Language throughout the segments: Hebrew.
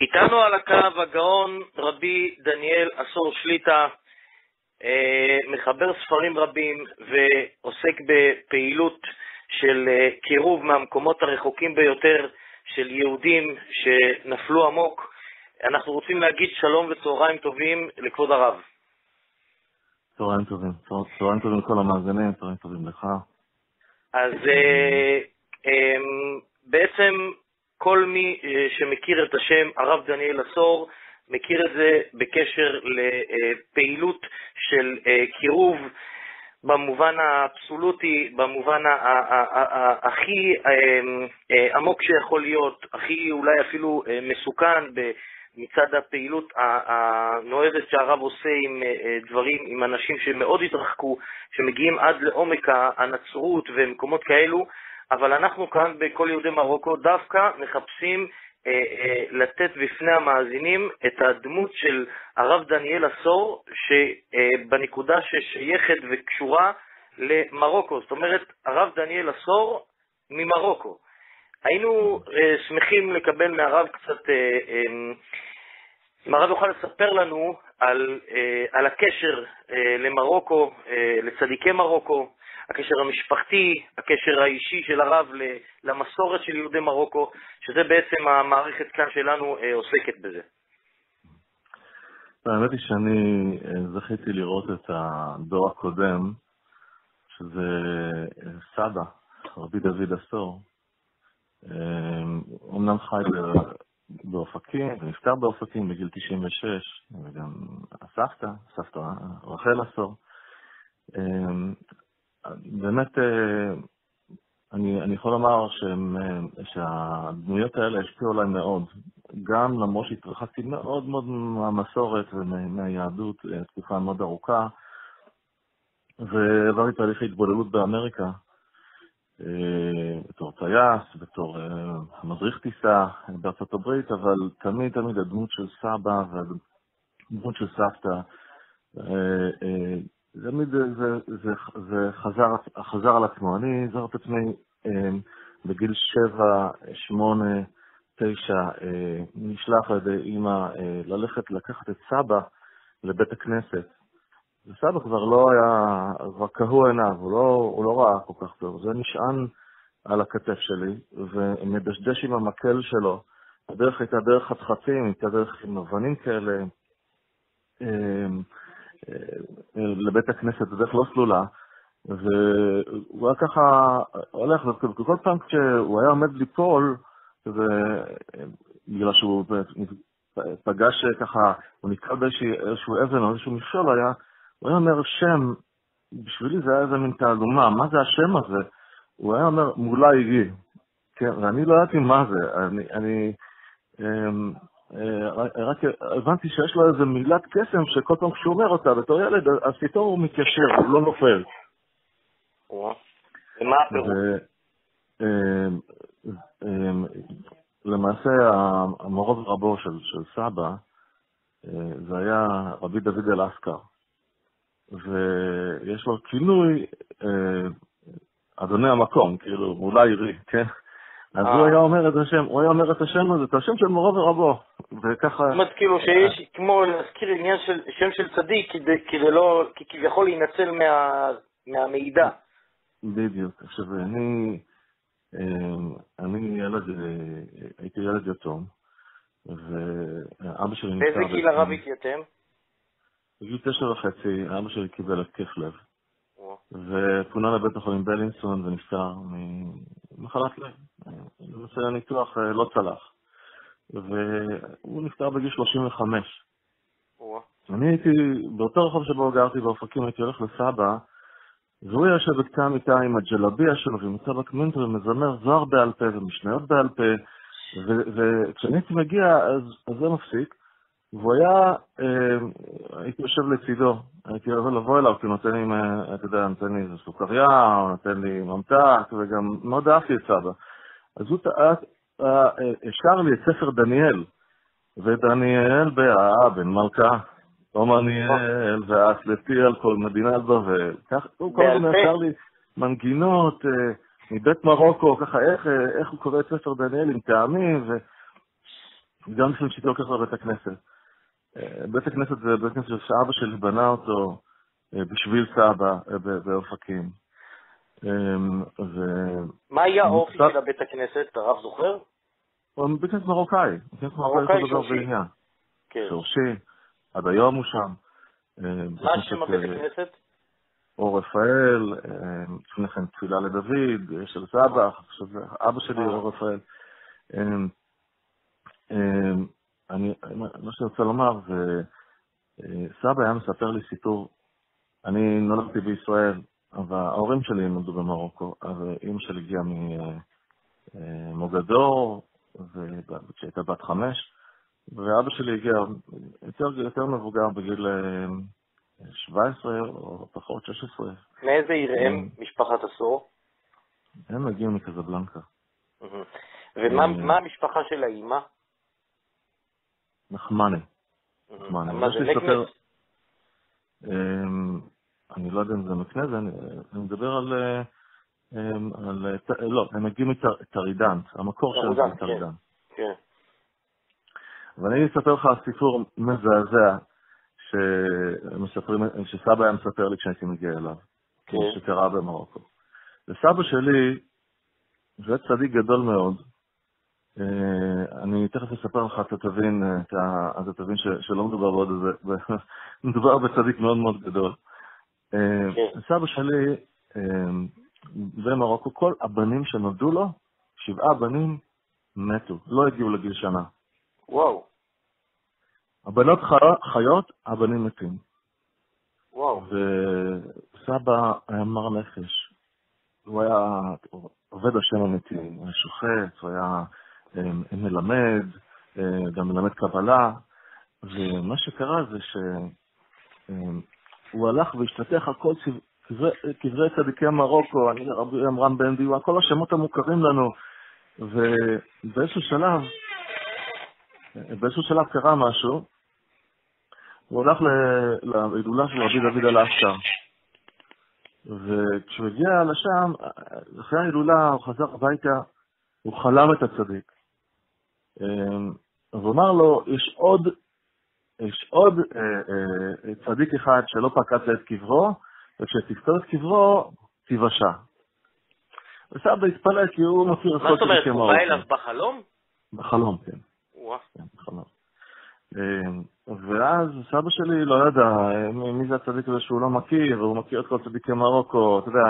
איתנו על הקו הגאון רבי דניאל אסור שליטה, אה, מחבר ספרים רבים ועוסק בפעילות של אה, קירוב מהמקומות הרחוקים ביותר של יהודים שנפלו עמוק. אנחנו רוצים להגיד שלום וצהריים טובים לכבוד הרב. צהריים טובים, צהריים טובים לכל המאזינים, צהריים טובים לך. אז אה, בעצם כל מי אה, שמכיר את השם הרב דניאל עשור, מכיר את זה בקשר לפעילות של אה, קירוב במובן האבסולוטי, במובן הכי אה, עמוק שיכול להיות, הכי אולי אפילו מסוכן מצד הפעילות הנועזת שהרב עושה עם דברים, עם אנשים שמאוד התרחקו, שמגיעים עד לעומק הנצרות ומקומות כאלו, אבל אנחנו כאן בכל יהודי מרוקו דווקא מחפשים אה, אה, לתת בפני המאזינים את הדמות של הרב דניאל עשור, שבנקודה אה, ששייכת וקשורה למרוקו. זאת אומרת, הרב דניאל עשור ממרוקו. היינו אה, שמחים לקבל מהרב קצת, אה, אה, אם הרב יוכל לספר לנו על, אה, על הקשר אה, למרוקו, אה, לצדיקי מרוקו, הקשר המשפחתי, הקשר האישי של הרב למסורת של יהודי מרוקו, שזה בעצם המערכת כאן שלנו אה, עוסקת בזה. האמת היא שאני אה, זכיתי לראות את הדור הקודם, שזה אה, סבא, רבי דוד עשור. אמנם חי באופקים, ונפטר באופקים בגיל 96, וגם הסבתא, סבתא רחל עשור. באמת, אה, אני, אני יכול לומר שהם, אה, שהדמויות האלה השפיעו עליי מאוד, גם למרות שהתרחקתי מאוד מאוד מהמסורת ומהיהדות אה, תקופה מאוד ארוכה, ועברתי תהליך התבוללות באמריקה, בתור טייס, בתור מדריך טיסה בארצות הברית, אבל תמיד תמיד הדמות של סבא והדמות של סבתא תמיד זה, זה, זה, חזר, חזר על עצמו. אני זוכר את עצמי אה, בגיל שבע, שמונה, תשע, אה, נשלח על ידי אימא אה, ללכת לקחת את סבא לבית הכנסת. וסבא כבר לא היה, כבר קהו עיניו, הוא לא, הוא לא ראה כל כך טוב. זה נשען על הכתף שלי, ומדשדש עם המקל שלו. הדרך הייתה דרך חתחתים, הייתה דרך עם אבנים כאלה. אה, לבית הכנסת בדרך לא סלולה, והוא היה ככה הולך, וכל פעם כשהוא היה עומד ליפול, בגלל שהוא פגש ככה, הוא נתקל באיזשהו אבן או איזשהו מכשול היה, הוא היה אומר שם, בשבילי זה היה איזה מין תעלומה, מה זה השם הזה? הוא היה אומר מולה עירי, כן, ואני לא ידעתי מה זה, אני, אני אמ, אה, רק הבנתי שיש לו איזה מילת קסם שכל פעם כשהוא אומר אותה בתור ילד, אז פתאום הוא מתיישר, הוא לא נופל. ומה הפירוש? אה, אה, למעשה, המורו ורבו של, של סבא, זה היה רבי דוד אלסקר. ויש לו כינוי אדוני המקום, כאילו, אולי עירי, כן? אז הוא היה אומר את השם, הוא היה אומר את השם הזה, את השם של מורו ורבו, וככה... זאת אומרת, כאילו שיש, כמו להזכיר עניין של שם של צדיק, כדי לא, כביכול להינצל מהמידע. בדיוק. עכשיו, אני, אני ילד, הייתי ילד יתום, ואבא שלי נפטר... באיזה גיל הרב התייתם? בגיל תשע וחצי, אבא שלי קיבל התקף לב. ופונה לבית החולים בלינסון ונפטר ממחלת לב. נושא הניתוח אה, לא צלח. והוא נפטר בגיל 35. אני הייתי, באותו רחוב שבו גרתי באופקים, הייתי הולך לסבא, והוא יושב בקצה המיטה עם הג'לביה שלו ועם סבא קמנטר ומזמר זוהר בעל פה ומשניות בעל פה, וכשאני הייתי מגיע, אז, אז זה מפסיק, והוא היה, אה, הייתי יושב לצידו, הייתי אוהב לבוא אליו, כי הוא נותן לי, אה, אתה יודע, נותן לי איזה סוכריה, הוא נותן לי ממתק, וגם מאוד אהבתי את סבא. אז הוא אה, שר לי את ספר דניאל, ודניאל באה בן מלכה, עומניאל ואסלתי על כל מדינת בבל. כך הוא כל הזמן לי מנגינות מבית מרוקו, ככה איך, איך הוא קורא את ספר דניאל עם טעמים, ו... גם לפעמים שהייתי לוקח לבית הכנסת. אה, בית הכנסת זה בית הכנסת שאבא שלי בנה אותו אה, בשביל סבא באופקים. ו... מה היה האופי של הבית הכנסת, הרב זוכר? הוא בית כנסת מרוקאי, בית כנסת מרוקאי בעניין. כן. שורשי, עד היום הוא שם. מה שם הבית הכנסת? אור רפאל, לפני כן תפילה לדוד, של סבא, אבא שלי אור רפאל. אני, מה שאני רוצה לומר זה, סבא היה מספר לי סיפור, אני נולדתי בישראל, אבל ההורים שלי נולדו במרוקו, אז אימא שלי הגיעה ממוגדור, כשהייתה בת חמש, ואבא שלי הגיע יותר, יותר מבוגר בגיל 17 אה, או פחות, 16. מאיזה עיר הם, משפחת אסור? הם מגיעים מקזבלנקה. ומה אה, המשפחה של האימא? נחמני. נחמני. מה זה, נקנס? אמ, אני לא יודע אם זה מקנה, אני מדבר על... אמ, על... לא, הם מגיעים מתרידנט, המקור שלהם זה מתרידנט. כן. כן. ואני אספר לך סיפור מזעזע שמספרים, שסבא היה מספר לי כשהייתי מגיע אליו, כן. שקרה במרוקו. וסבא שלי, זה צדיק גדול מאוד, אה, אני תכף אספר לך, אתה תבין, אה, אתה תבין שלא מדובר בעוד איזה, מדובר בצדיק מאוד מאוד גדול. אה, כן. סבא שלי במרוקו, כל הבנים שנולדו לו, שבעה בנים מתו, לא הגיעו לגיל שנה. וואו. הבנות חיות, הבנים מתים. וואו. וסבא היה מר נפש. הוא היה עובד השם אמיתי, הוא היה שוחט, הוא היה מלמד, אה, גם מלמד קבלה, ומה שקרה זה שהוא הלך והשתתח על כל קברי, צדיקי מרוקו, אני רבי אמרם בן דיווה, כל השמות המוכרים לנו, ובאיזשהו שלב, באיזשהו שלב קרה משהו, הוא הלך להילולה של רבי דוד אלעסקר, וכשהוא הגיע לשם, אחרי ההילולה הוא חזר הביתה, הוא חלם את הצדיק. אמ, אמר לו, יש עוד, יש עוד אה, אה, צדיק אחד שלא פקדת את קברו, וכשתפקוד את קברו, תיוושע. וסבא התפלא כי הוא מכיר את כל. מה זאת אומרת, הוא בא אליו בחלום? בחלום, כן. כן, בחלום. אמ, ואז סבא שלי לא ידע אה, מי זה הצדיק הזה שהוא לא מכיר, והוא מכיר את כל צדיקי מרוקו, אתה יודע,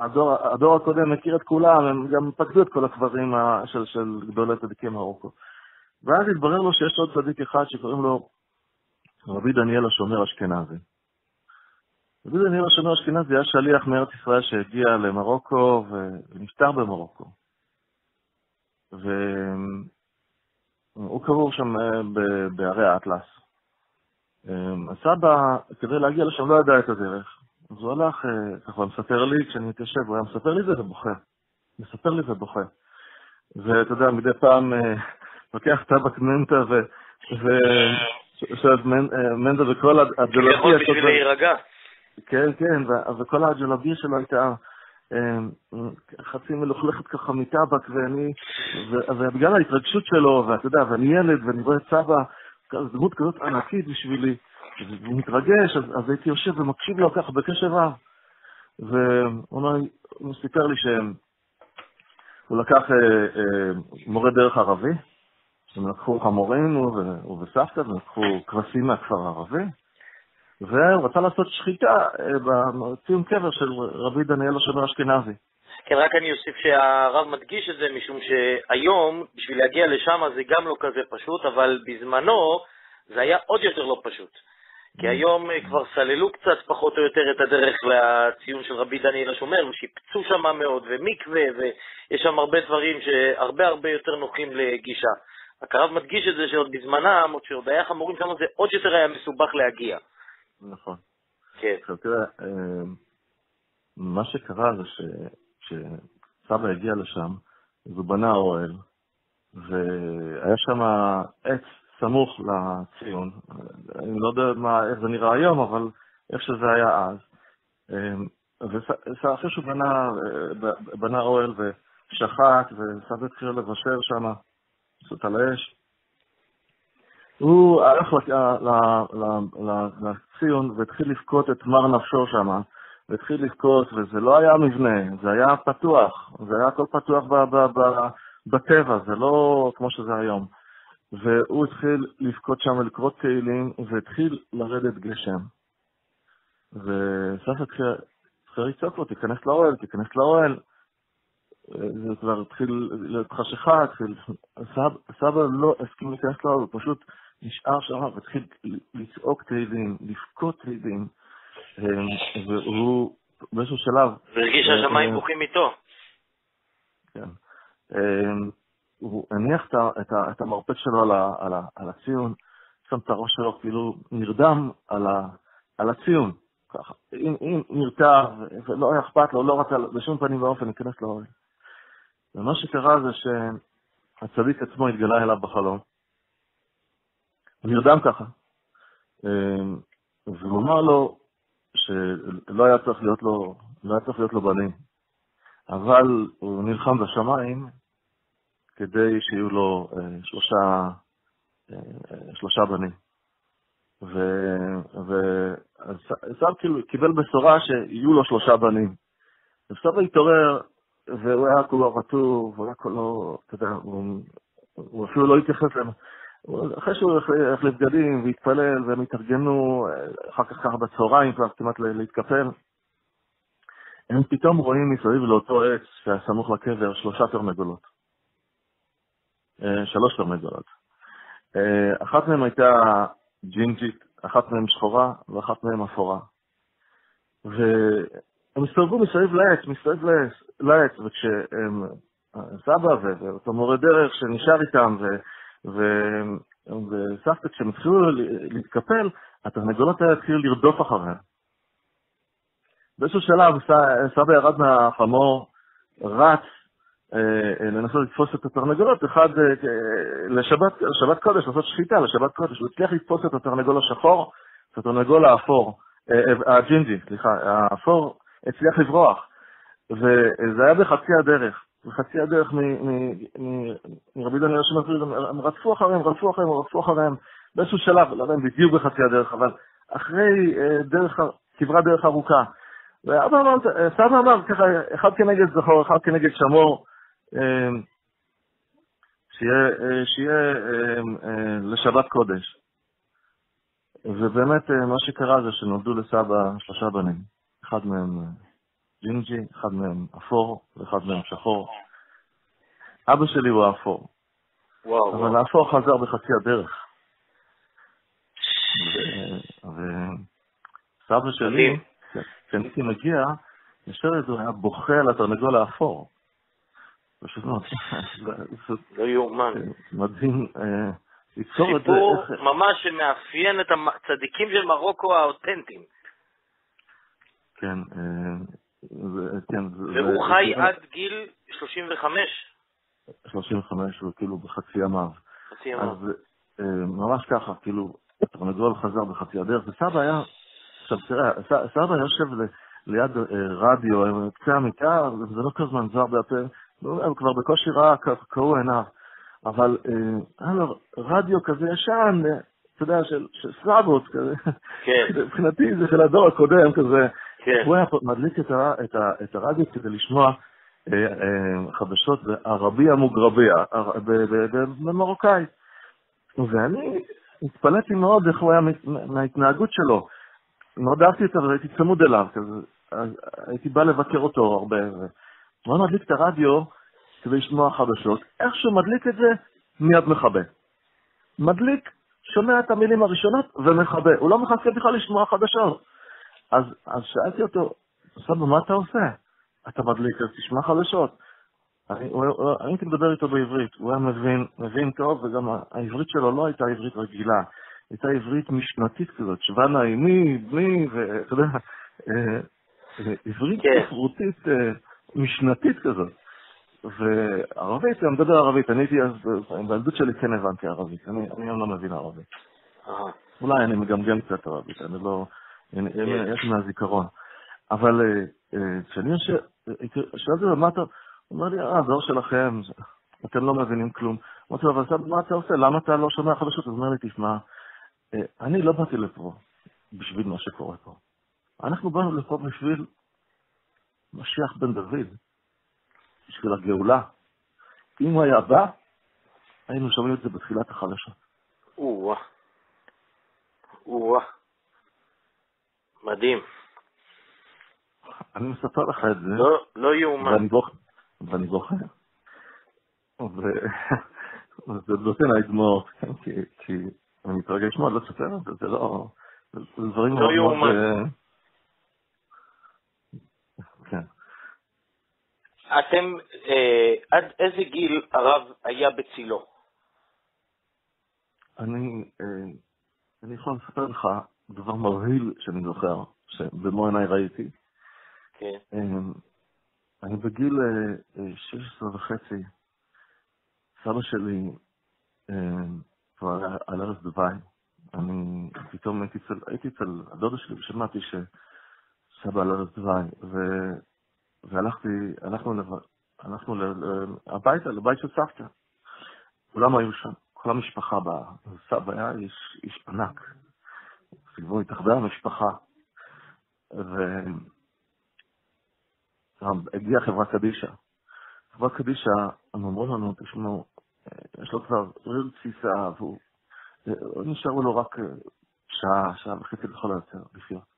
הדור, הדור הקודם מכיר את כולם, הם גם פקדו את כל הקברים של, של גדולי צדיקים מרוקו. ואז התברר לו שיש עוד צדיק אחד שקוראים לו רבי דניאל השומר אשכנזי. רבי דניאל השומר אשכנזי היה שליח מארץ ישראל שהגיע למרוקו ונפטר במרוקו. והוא קבור שם אה, בערי האטלס. אה, הסבא, כדי להגיע לשם, לא ידע את הדרך. אז הוא הלך, אה, ככה, מספר לי, כשאני מתיישב, הוא היה מספר לי זה ובוכה. מספר לי ובוכה. ואתה יודע, מדי פעם אה, לוקח טבק מנטה ו... אה, מנטה וכל הג'לביה... בשביל להירגע. כן, כן, וכל הג'לביה שלו הייתה חצי מלוכלכת ככה מטבק, ואני... ובגלל ההתרגשות שלו, ואתה יודע, ואני ילד, ואני רואה את סבא, דמות כזאת ענקית בשבילי. והוא מתרגש, אז, אז הייתי יושב ומקשיב לו ככה בקשב רב. והוא סיפר לי שהוא לקח אה, אה, מורה דרך ערבי, הם לקחו חמורים, הוא וסבתא, והם לקחו כבשים מהכפר הערבי, והוא רצה לעשות שחיטה אה, בציון קבר של רבי דניאל השומר אשכנזי. כן, רק אני אוסיף שהרב מדגיש את זה, משום שהיום, בשביל להגיע לשם זה גם לא כזה פשוט, אבל בזמנו זה היה עוד יותר לא פשוט. כי היום אה, כבר סללו קצת פחות או יותר את הדרך לציון של רבי דניאל השומר, ושיפצו שם מאוד, ומקווה, ויש שם הרבה דברים שהרבה הרבה יותר נוחים לגישה. רק הרב מדגיש את זה שעוד בזמנם, עוד שעוד היה חמורים שם, זה עוד יותר היה מסובך להגיע. נכון. כן. עכשיו תראה, אה, מה שקרה זה שכשסבא הגיע לשם, אז הוא בנה אוהל, והיה שם עץ סמוך לציון. אני לא יודע מה, איך זה נראה היום, אבל איך שזה היה אז. אמ, ואחרי שהוא בנה, בנה אוהל שחט, וסבא התחיל לבשל שם, לעשות על האש. הוא הלך לציון והתחיל לבכות את מר נפשו שם, והתחיל לבכות, וזה לא היה מבנה, זה היה פתוח, זה היה הכל פתוח בטבע, זה לא כמו שזה היום. והוא התחיל לבכות שם ולקרוא תהילים, והתחיל לרדת גשם. וסבא התחיל לצעוק לו, תיכנס לאוהל, תיכנס לאוהל. זה כבר התחיל להיות חשיכה, התחיל... סבא, סבא לא הסכים להיכנס לאוהל, הוא פשוט נשאר שם והתחיל לצעוק תהילים, לבכות תהילים. והוא באיזשהו שלב... והרגיש שהשמיים בוכים איתו. כן. הוא הניח את, את המרפק שלו על, ה, על, ה, על הציון, שם את הראש שלו כאילו נרדם על, ה, על הציון, ככה. אם, אם נרתע ולא היה אכפת לו, לא רצה בשום פנים ואופן להיכנס לאוהל. ומה שקרה זה שהצדיק עצמו התגלה אליו בחלום. הוא נרדם ככה. אמ, והוא אמר לו שלא היה צריך להיות לו, לא היה צריך להיות לו בנים. אבל הוא נלחם בשמיים כדי שיהיו לו אה, שלושה, אה, שלושה בנים. וסבא כאילו קיבל בשורה שיהיו לו שלושה בנים. וסבא התעורר, והוא היה כולו רטוב, הוא היה כולו, אתה יודע, הוא, הוא אפילו לא התייחס להם. אחרי שהוא החליף בגדים והתפלל והם התארגנו, אה, אחר כך ככה בצהריים כבר כמעט להתקפל, הם פתאום רואים מסביב לאותו עץ שהיה סמוך לקבר שלושה תרנגולות. אה, שלוש תרנגולות. אה, אחת מהן הייתה ג'ינג'ית, אחת מהן שחורה ואחת מהן אפורה. והם הסתובבו מסביב לעץ, מסביב לעץ, וכשהם, סבא ואותו מורה דרך שנשאר איתם, ו, ו, וסבתא, כשהם התחילו להתקפל, התרנגולות האלה התחילו לרדוף אחריהם. באיזשהו שלב סבא ירד מהחמור, רץ, לנסות לתפוס את התרנגולות, אחד אה, לשבת, לשבת קודש, לעשות שחיטה לשבת קודש, הוא הצליח לתפוס את התרנגול השחור, את התרנגול האפור, הג'ינג'י, סליחה, האפור הצליח לברוח, וזה היה בחצי הדרך, בחצי הדרך מרבי דניאל שמפריד, הם רדפו אחריהם, רדפו אחריהם, רדפו אחריהם, באיזשהו שלב, לא יודע אם בדיוק בחצי הדרך, אבל אחרי דרך, כברת דרך ארוכה. ואבא אמר, סבא אמר ככה, אחד כנגד זכור, אחד כנגד שמור, שיהיה, אה, שיהיה אמ, אה, לשבת קודש. ובאמת אה, מה שקרה זה שנולדו לסבא שלושה בנים, אחד מהם ג'ינג'י, אחד מהם אפור ואחד מהם שחור. אבא שלי הוא האפור. וואו, אבל האפור חזר בחצי הדרך. וסבא שלי, כשאני מגיע, ישר הוא היה בוכה על התרנגול האפור. פשוט מאוד. לא יאומן. מדהים. אה, סיפור ממש שמאפיין את הצדיקים של מרוקו האותנטיים. כן, אה, כן. והוא חי עד גיל 35. 35, הוא כאילו בחצי ימיו. חצי ימיו. אז אה, ממש ככה, כאילו, התרנגול חזר בחצי הדרך, וסבא היה, עכשיו תראה, סבא יושב ליד רדיו, קצה המיטה, זה לא כזה זמן זר בהפה, הוא כבר בקושי ראה, קראו עיניו. אבל אה, היה לו רדיו כזה ישן, אה, אתה יודע, של, של סרבות כזה. כן. מבחינתי זה של הדור הקודם כזה. כן. הוא היה מדליק את, ה, את, ה, את הרדיו כדי לשמוע אה, אה, חדשות בערבי המוגרבי, במרוקאי. ואני התפלאתי מאוד איך הוא היה מההתנהגות שלו. מאוד אהבתי אותו והייתי צמוד אליו, כזה, הייתי בא לבקר אותו הרבה. הוא היה מדליק את הרדיו כדי לשמוע חדשות, איך שהוא מדליק את זה, מיד מכבה. מדליק, שומע את המילים הראשונות ומכבה. הוא לא מחכה בכלל לשמוע חדשות. אז, אז שאלתי אותו, סבא, מה אתה עושה? אתה מדליק, אז תשמע חדשות. אני הייתי מדבר איתו בעברית, הוא היה מבין, מבין טוב, וגם העברית שלו לא הייתה עברית רגילה, הייתה עברית משנתית כזאת, שווה נעימי, בני, ואתה יודע, אה, אה, עברית כן. ספרותית. משנתית כזאת. וערבית, אני מדבר ערבית, אני הייתי אז, בילדות שלי כן הבנתי ערבית, אני היום לא מבין ערבית. אולי אני מגמגם קצת ערבית, אני לא, יש מהזיכרון. אבל אה, אה, כשאני יושב, שאלתי אותו, מה אתה, הוא אומר לי, אה, הדור שלכם, אתם לא מבינים כלום. אמרתי לו, אבל מה אתה עושה? למה אתה לא שומע חדשות? הוא אומר לי, תשמע, אה, אני לא באתי לפה בשביל מה שקורה פה. אנחנו באנו לפה בשביל משיח בן דוד, בשביל הגאולה. אם הוא היה בא, היינו שומעים את זה בתחילת החדשות. או-אה. או-אה. מדהים. אני מספר לך את זה. לא, לא יאומן. ואני זוכר. וזה נותן לי דמעות, כן, כי אני מתרגש מאוד לספר את זה, זה לא... זה דברים לא יאומן. אה, כן. אתם, אה, עד איזה גיל הרב היה בצילו? אני, אה, אני יכול לספר לך דבר מבהיל שאני זוכר, שבמו עיניי ראיתי. כן. אני בגיל 16 וחצי, סבא שלי כבר היה על ערש דווי. אני פתאום הייתי אצל, הייתי אצל הדודה שלי ושמעתי שסבא על ערש דווי, והלכתי, הלכנו, לב... הלכנו הביתה, לבית של סבתא. כולם היו שם, כל המשפחה באה. סבא היה איש, איש ענק. סביבו התאחדה המשפחה. והגיעה חברה קדישא. חברה קדישא, הם אמרו לנו, תשמעו, יש לו כבר ריל תסיסה, והוא... נשארו לו רק שעה, שעה וחצי לכל היותר לחיות.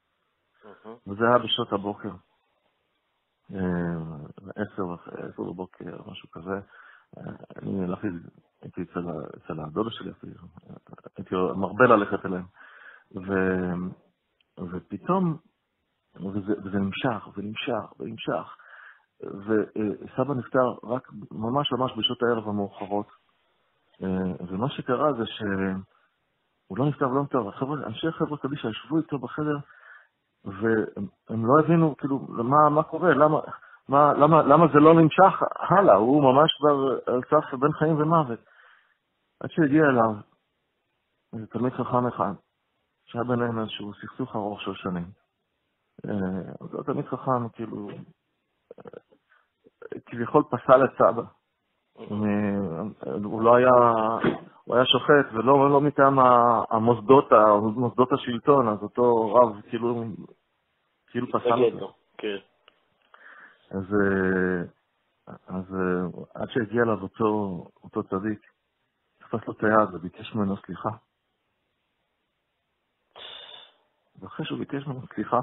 וזה היה בשעות הבוקר. עשר, עשר בבוקר, משהו כזה. אני הלכתי, הייתי אצל, הדודה שלי אפילו, הייתי מרבה ללכת אליהם. ו, ופתאום, וזה, וזה נמשך, ונמשך, ונמשך. וסבא נפטר רק ממש ממש בשעות הערב המאוחרות. ומה שקרה זה שהוא לא נפטר ולא נפטר, אנשי חברה קדישא ישבו איתו בחדר, והם לא הבינו, כאילו, מה, מה קורה, למה, מה, למה, למה זה לא נמשך הלאה, הוא ממש כבר על סף בין חיים ומוות. עד שהגיע אליו איזה תלמיד חכם אחד, שהיה ביניהם איזשהו סכסוך ארוך של שנים. אה, זה תלמיד חכם, כאילו, אה, כביכול פסל את סבא. הוא לא היה, הוא היה שופט, ולא לא מטעם המוסדות, מוסדות השלטון, אז אותו רב כאילו, כאילו פסל אותו. כן. אז, אז עד שהגיע אליו אותו, אותו צדיק, תפס לו את היד וביקש ממנו סליחה. ואחרי שהוא ביקש ממנו סליחה,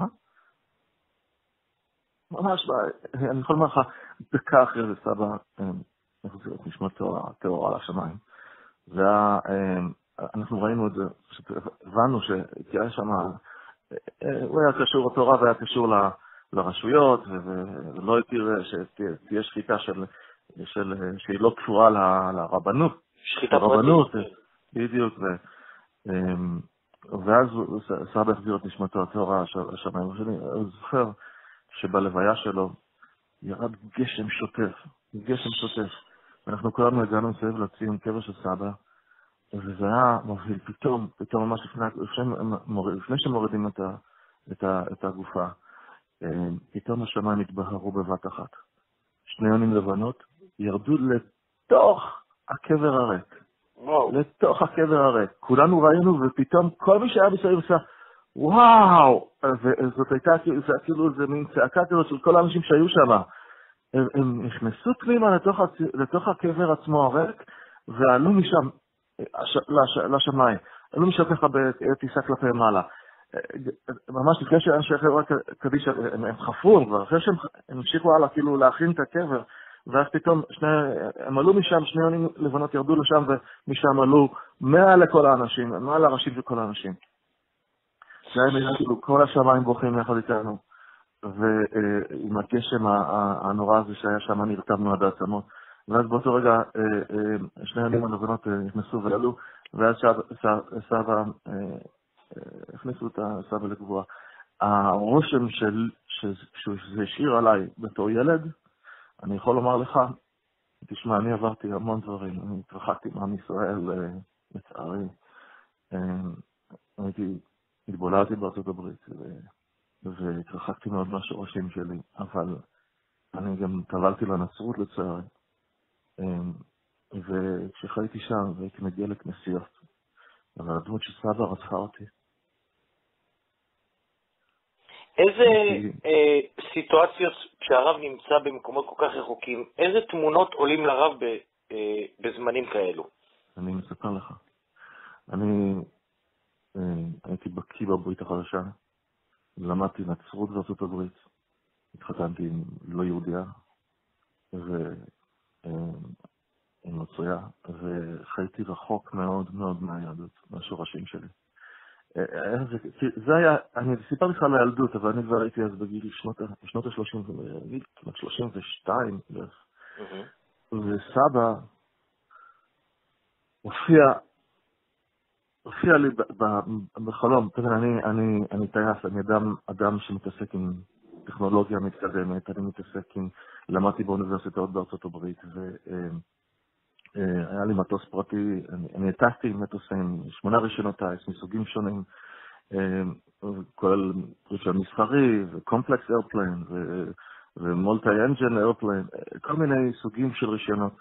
ממש, אני יכול לומר לך, דקה אחרי זה סבא נחזיר את נשמתו הטהורה לשמיים. ואנחנו ראינו את זה, הבנו שהיה שם, הוא היה קשור, אותו רב היה קשור לרשויות, ולא הכיר שתהיה שחיטה של, של, שהיא לא קשורה לרבנות. שחיטה פרטית. בדיוק. ו, ואז סבא החזיר את נשמתו הטהורה לשמיים. אני זוכר שבלוויה שלו ירד גשם שוטף, גשם שוטף. ואנחנו כולנו הגענו מסביב לציון קבר של סבא, וזה היה מבהיל, פתאום, פתאום ממש לפני, לפני, לפני שמורידים את, ה, את, ה, את הגופה, אה, פתאום השמיים התבהרו בבת אחת. שני יונים לבנות ירדו לתוך הקבר הריק. וואו. לתוך הקבר הריק. כולנו ראינו, ופתאום כל מי שהיה מסביב עשה, וואו! וזאת הייתה, זה היה כאילו, זה מין צעקה כזאת של כל האנשים שהיו שם. הם, הם נכנסו פנימה לתוך. לתוך הקבר עצמו הריק, ועלו משם הש... לש... לשמיים. עלו משם ככה בטיסה כלפי מעלה. ממש לפני שאנשי חברה קדישא, הם, הם חפרו, כבר אחרי שהם המשיכו הלאה, כאילו להכין את הקבר, ואז פתאום שני, הם עלו משם, שני יונים לבנות ירדו לשם, ומשם עלו מעל לכל האנשים, מעל הראשים של כל האנשים. זה היה נראה כאילו כל השמיים בוכים יחד איתנו. ועם הגשם הנורא הזה שהיה שם נרתמנו עד העצמות. ואז באותו רגע אה, אה, שני ימים הנבונות אה, נכנסו ועלו, ואז סבא, הכניסו את הסבא לקבועה. הרושם של, שזה השאיר עליי בתור ילד, אני יכול לומר לך, תשמע, אני עברתי המון דברים, אני התרחקתי מעם ישראל, לצערי. הייתי, התבוללתי בארצות הברית, והתרחקתי מאוד מהשורשים שלי, אבל אני גם טבלתי לנצרות לצערי. אמ, וכשחייתי שם והייתי מגיע לכנסיות, אבל הדמות של סבא רצחה אותי. איזה אה, סיטואציות כשהרב נמצא במקומות כל כך רחוקים, איזה תמונות עולים לרב ב, אה, בזמנים כאלו? אני מספר לך. אני אה, הייתי בקיא בברית החדשה, למדתי נצרות בארצות הברית, התחתנתי עם לא יהודיה, ועם נוצריה, וחייתי רחוק מאוד מאוד מהיהדות, מהשורשים שלי. אה, אה, זה היה, אני סיפרתי לך על הילדות, אבל אני כבר הייתי אז בגיל שנות ה-30, גיל כמעט 32 בערך. וסבא הופיע, הופיע לי בחלום, אני, אני, אני טייס, אני אדם, אדם שמתעסק עם טכנולוגיה מתקדמת, אני מתעסק עם, למדתי באוניברסיטאות בארצות הברית, ו... אה, אה, לי מטוס פרטי, אני הטסתי עם מטוסים, שמונה רישיונות טייס מסוגים שונים, אה, כולל רישיון מסחרי ו complex airplane ו multi engine airplane, כל מיני סוגים של רישיונות.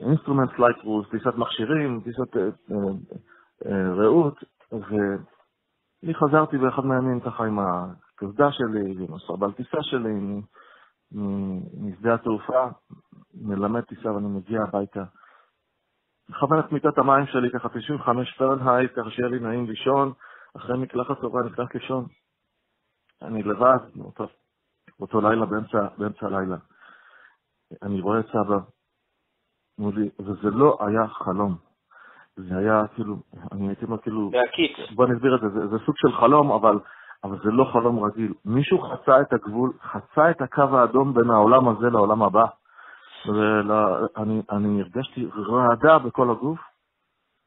instrument flight rules, טיסת מכשירים, טיסת אה, ראות, ואני חזרתי באחד מהימים ככה עם הקסדה שלי ועם הסרבל טיסה שלי משדה התעופה, מלמד טיסה ואני מגיע הביתה. מכוון את מיטת המים שלי ככה 95 פרנהייט, ככה שיהיה לי נעים לישון, אחרי מקלחת טובה נכנס לישון. אני לבד, באותו, באותו לילה, באמצע, באמצע הלילה. אני רואה את סבא מולי, וזה לא היה חלום. זה היה כאילו, אני הייתי אומר כאילו... להקיץ. בוא נסביר את זה, זה, זה סוג של חלום, אבל, אבל זה לא חלום רגיל. מישהו חצה את הגבול, חצה את הקו האדום בין העולם הזה לעולם הבא. ואני אני הרגשתי רעדה בכל הגוף,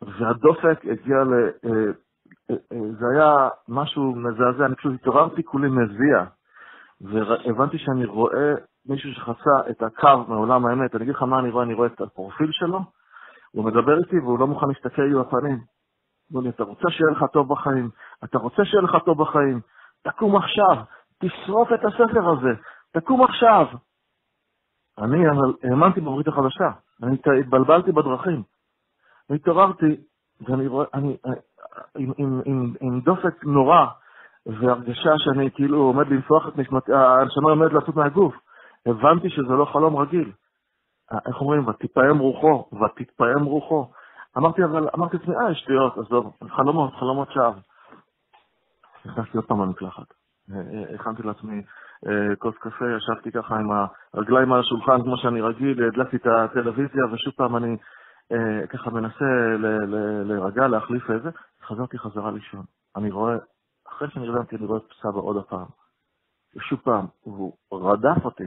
והדופק הגיע ל... אה, אה, אה, זה היה משהו מזעזע, אני פשוט התעוררתי כולי מזיע, והבנתי שאני רואה מישהו שחצה את הקו מעולם האמת. אני אגיד לך מה אני רואה, אני רואה את הפרופיל שלו, הוא מדבר איתי והוא לא מוכן להסתכל לי בפנים. אמרו לי, אתה רוצה שיהיה לך טוב בחיים, אתה רוצה שיהיה לך טוב בחיים, תקום עכשיו, תשרוף את הספר הזה, תקום עכשיו. אני האמנתי בברית החדשה, אני התבלבלתי בדרכים. והתעוררתי, ואני רואה, אני, עם, עם, עם, עם דופק נורא, והרגשה שאני כאילו עומד לנפוח את נשמתי, הנשמה עומדת לעשות מהגוף. הבנתי שזה לא חלום רגיל. איך אומרים? ותתפעם רוחו, ותתפעם רוחו. אמרתי, אבל, אמרתי לעצמי, אה, שטויות, עזוב, חלומות, חלומות שווא. נכנסתי עוד פעם למקלחת. אה, אה, הכנתי לעצמי אה, כוס קפה, ישבתי ככה עם הרגליים על השולחן כמו שאני רגיל, הדלקתי את הטלוויזיה ושוב פעם אני ככה מנסה להירגע, להחליף איזה, חזרתי חזרה לישון. אני רואה, אחרי שנרדמתי אני רואה את סבא עוד הפעם. ושוב פעם, הוא רדף אותי.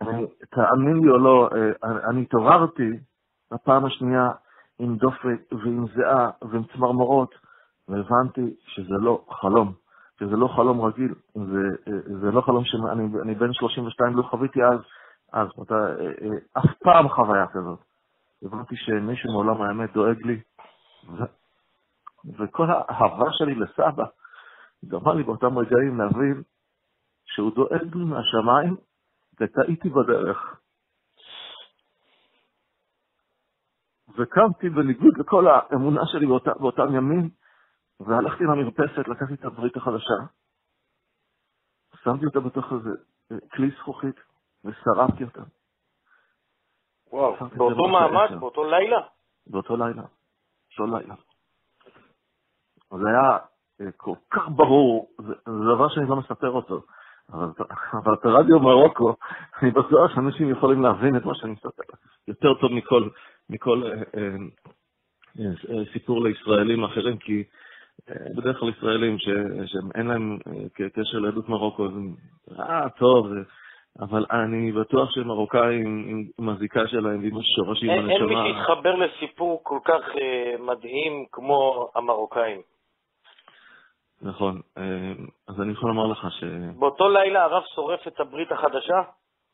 אני, תאמין לי או לא, אני התעוררתי בפעם השנייה עם דופק ועם זיעה ועם צמרמורות, והבנתי שזה לא חלום. שזה לא חלום רגיל, זה, זה לא חלום שאני אני בן 32, לא חוויתי אז, אז, אה, אה, אף פעם חוויה כזאת. הבנתי שמישהו מעולם האמת דואג לי, ו, וכל האהבה שלי לסבא גרמה לי באותם רגעים להבין שהוא דואג לי מהשמיים, וטעיתי בדרך. וקמתי בניגוד לכל האמונה שלי באות, באותם ימים, והלכתי למרפסת, לקחתי את הברית החדשה, שמתי אותה בתוך איזה כלי זכוכית ושרפתי אותה. וואו, באותו מעמד, באותו לילה? באותו לילה, באותו לילה. זה היה אה, כל כך ברור, זה דבר שאני לא מספר אותו, אבל, אבל את הרדיו מרוקו, אני בטוח שאנשים יכולים להבין את מה שאני מספר, יותר טוב מכל, מכל אה, אה, אה, סיפור לישראלים אחרים, כי בדרך כלל ישראלים שאין להם אה, קשר ליהדות מרוקו, אז הם, אה, טוב, אבל אני בטוח שהם מרוקאים עם הזיקה שלהם ועם השורשים, הנשמה. אין מי שיתחבר לסיפור כל כך אה, מדהים כמו המרוקאים. נכון, אה, אז אני יכול לומר לך ש... באותו לילה הרב שורף את הברית החדשה?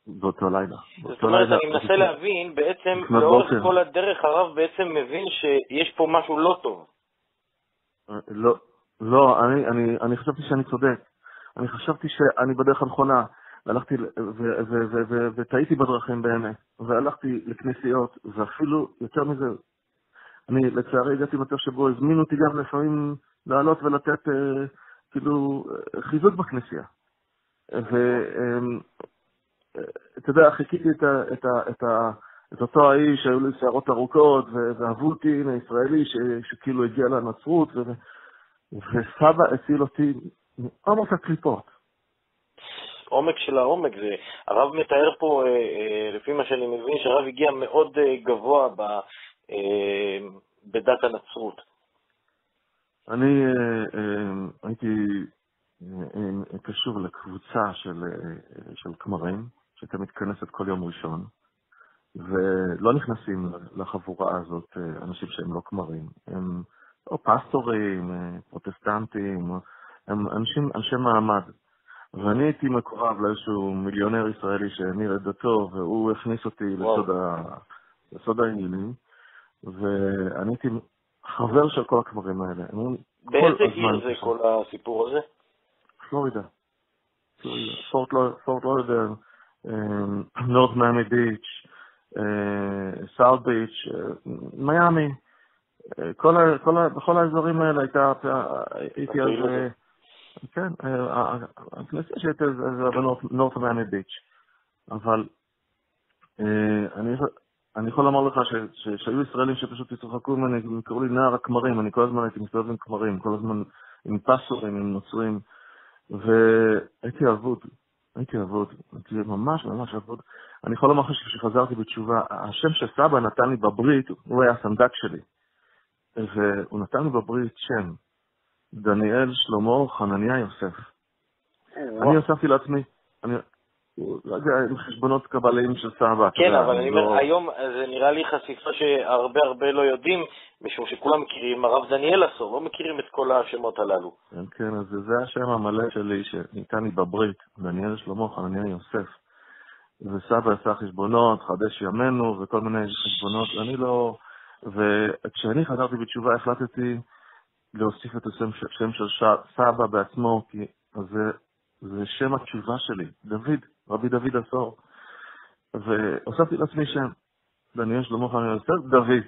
באותו לילה. זאת אומרת, אני מנסה להבין, בעצם לאורך כל הדרך הרב בעצם מבין שיש פה משהו לא טוב. לא, לא, אני, אני, אני חשבתי שאני צודק. אני חשבתי שאני בדרך הנכונה. והלכתי, וטעיתי בדרכים באמת, והלכתי לכנסיות, ואפילו יותר מזה, אני לצערי הגעתי למצב שבו הזמינו אותי גם לפעמים לעלות ולתת אה, כאילו חיזוק בכנסייה. ואתה יודע, חיכיתי את, ה, את, ה, את, ה, את אותו האיש שהיו לי שערות ארוכות, ואהבו אותי, הנה ישראלי, ש, שכאילו הגיע לנצרות, ו, וסבא הציל אותי מעומק הקליפות. עומק של העומק, זה, הרב מתאר פה, אה, אה, לפי מה שאני מבין, שהרב הגיע מאוד אה, גבוה ב, בדת הנצרות. אני הייתי קשור לקבוצה של, של כמרים, שהייתה מתכנסת כל יום ראשון, ולא נכנסים לחבורה הזאת אנשים שהם לא כמרים. הם או פסטורים, פרוטסטנטים, הם אנשים, אנשי מעמד. ואני הייתי מקורב לאיזשהו מיליונר ישראלי שהמיר את דתו, והוא הכניס אותי לסוד, ה... לסוד העניינים, ואני הייתי חבר של כל הכמרים האלה. באיזה עיר זה כל הסיפור הזה? פלורידה. פורט לורידר, נורת מיאמי ביץ', סאוט ביץ', מיאמי. בכל האזורים האלה הייתה, הייתי אז... כן, הכנסייה שהייתה זה בנורט מיאמי ביץ'. אבל אני יכול לומר לך שהיו ישראלים שפשוט יצחקו ממני, קראו לי נער הכמרים, אני כל הזמן הייתי מסתובב עם כמרים, כל הזמן עם פסורים, עם נוצרים, והייתי אבוד, הייתי אבוד, הייתי ממש ממש אבוד. אני יכול לומר לך שכשחזרתי בתשובה, השם שסבא נתן לי בברית, הוא היה הסנדק שלי, והוא נתן לי בברית שם, דניאל שלמה חנניה יוסף. אני הוספתי לעצמי, אני, רגע, עם חשבונות קבליים של סבא. כן, אבל אני אומר, לא- היום זה נראה לי חשיפה שהרבה הרבה לא יודעים, משום שכולם מכירים הרב דניאל אסור, לא מכירים את כל השמות הללו. כן, כן, אז זה השם המלא שלי שניתן לי בברית, דניאל שלמה חנניה יוסף. וסבא עשה חשבונות, חדש ימינו וכל מיני חשבונות, ואני לא... וכשאני חזרתי בתשובה החלטתי להוסיף את השם שם של סבא בעצמו, כי זה, זה שם התשובה שלי, דוד, רבי דוד עשור. והוספתי לעצמי שם, דניאל שלמה חנן יוסף, דוד,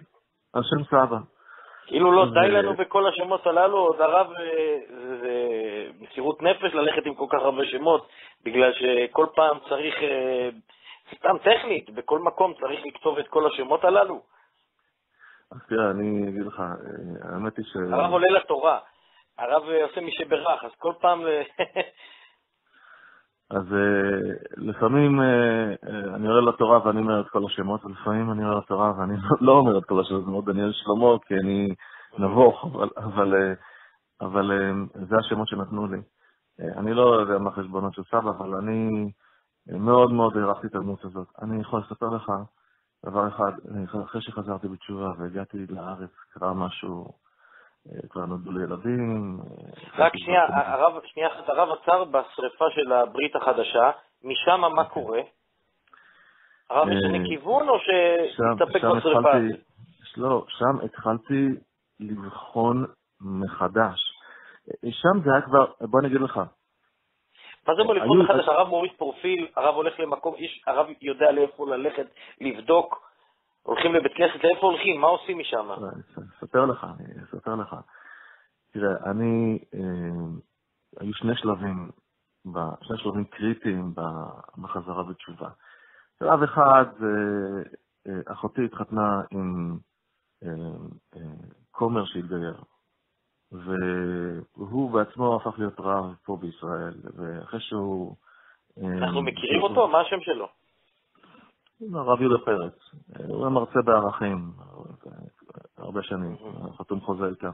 על שם סבא. כאילו לא די לנו בכל השמות הללו, עוד הרב אה, זה מסירות נפש ללכת עם כל כך הרבה שמות, בגלל שכל פעם צריך, אה, סתם טכנית, בכל מקום צריך לכתוב את כל השמות הללו. אז תראה, אני אגיד לך, אה, האמת היא ש... הרב עולה לתורה, הרב עושה מי שברך, אז כל פעם... אז uh, לפעמים uh, uh, אני עולה לתורה ואני אומר את כל השמות, ולפעמים אני עולה לתורה ואני לא אומר את כל השמות, זה מאוד דניאל שלמה, כי אני נבוך, אבל, אבל, אבל זה השמות שנתנו לי. אני לא יודע מה החשבונות של סבא, אבל אני מאוד מאוד הערכתי את הדמות הזאת. אני יכול לספר לך דבר אחד, אחרי שחזרתי בתשובה והגעתי לארץ, קרה משהו, אה, כבר נולדו לי ילדים. אה, רק שנייה, הרב, שנייה אחת, הרב עצר בשריפה של הברית החדשה, משם מה אוקיי. קורה? הרב משנה אה, כיוון או שהסתפק בשריפה? לא, שם התחלתי לבחון מחדש. שם זה היה כבר, בוא אני אגיד לך, מה זה אומר לבחון מחדש? הרב מוריד פרופיל, הרב הולך למקום, יש, הרב יודע לאיפה ללכת, לבדוק, הולכים לבית כנסת, לאיפה הולכים, מה עושים משם? אספר לך, אני אספר לך. תראה, אני, אה, היו שני שלבים, שני שלבים קריטיים בחזרה בתשובה. שלב אחד, אה, אחותי התחתנה עם אה, כומר שהתגייר, והוא בעצמו הפך להיות רב פה בישראל, ואחרי שהוא... אנחנו מכירים אותו? מה השם שלו? הרב יהודה פרץ. הוא היה מרצה בערכים הרבה שנים, חתום חוזה איתם.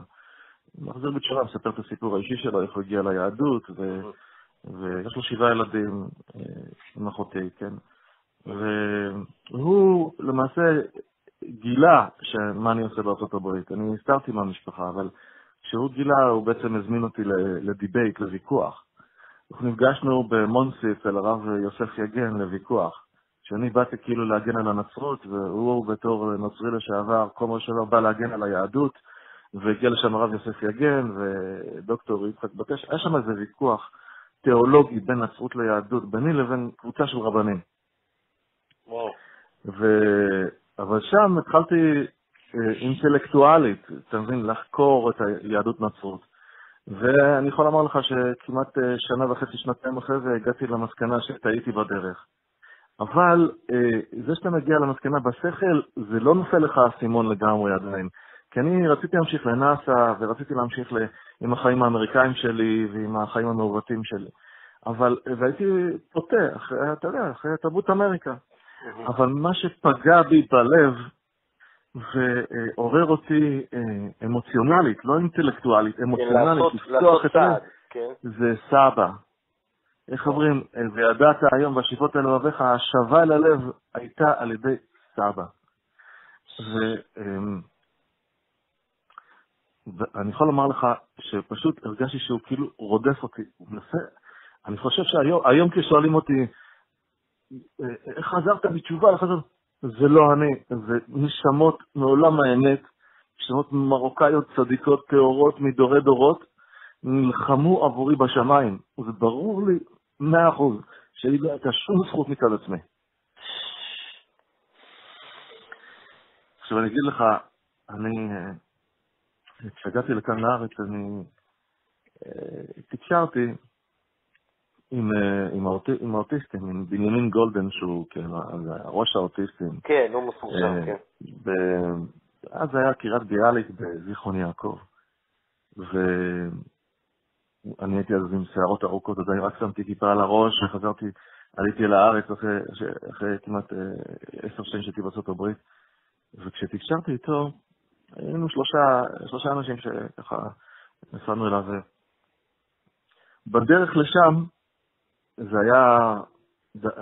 מחזיר בתשובה, מספר את הסיפור האישי שלו, איך הוא הגיע ליהדות, ויש לו שבעה ילדים אה, עם אחותי, כן? והוא למעשה גילה מה אני עושה בארצות הברית. אני הסתרתי מהמשפחה, אבל כשהוא גילה, הוא בעצם הזמין אותי לדיבייט, לוויכוח. אנחנו נפגשנו במונסי אצל הרב יוסף יגן לוויכוח. כשאני באתי כאילו להגן על הנצרות, והוא בתור נוצרי לשעבר, כל מה שלא בא להגן על היהדות, והגיע לשם הרב יוסף יגן ודוקטור יצחק בקש, היה שם איזה ויכוח תיאולוגי בין נצרות ליהדות, ביני לבין קבוצה של רבנים. וואו. ו... אבל שם התחלתי אה, אינטלקטואלית, אתה מבין, לחקור את היהדות נצרות. ואני יכול לומר לך שכמעט אה, שנה וחצי, שנתיים אחרי זה, הגעתי למסקנה שטעיתי בדרך. אבל אה, זה שאתה מגיע למסקנה בשכל, זה לא נופל לך האסימון לגמרי עדיין. כי אני רציתי להמשיך לנאסא, ורציתי להמשיך עם החיים האמריקאים שלי ועם החיים המעוותים שלי. אבל, והייתי פותח, אתה יודע, אחרי תרבות אמריקה. אבל מה שפגע בי בלב ועורר אותי אה, אמוציונלית, לא אינטלקטואלית, כן, אמוציונלית, לפתוח את הלב, כן. זה סבא. איך אומרים, וידעת היום בשאיפות אביך, ההשבה אל הלב הייתה על ידי סבא. אמ, ואני יכול לומר לך שפשוט הרגשתי שהוא כאילו רודף אותי. הוא מנסה, אני חושב שהיום כששואלים אותי, איך חזרת בתשובה, איך חזרת? זה לא אני, זה נשמות מעולם האמת, נשמות מרוקאיות צדיקות טהורות מדורי דורות, נלחמו עבורי בשמיים. זה ברור לי מאה אחוז שלי לא הייתה שום זכות מצד עצמי. עכשיו אני אגיד לך, אני, כשהגעתי לכאן לארץ, אני אה, תקשרתי עם, אה, עם, האוט, עם האוטיסטים, עם בנימין גולדן, שהוא כן, ראש האוטיסטים. כן, הוא מפורסם, אה, כן. ב... אז היה קריית ביאליק בזיכרון יעקב. ואני הייתי אז עם שערות ארוכות, עדיין רק שמתי כיפה על הראש, וחזרתי, עליתי לארץ אחרי, אחרי כמעט אה, עשר שנים שהייתי בארצות הברית. וכשתקשרתי איתו, היינו שלושה, שלושה אנשים שככה נסענו אליו. בדרך לשם, זה היה,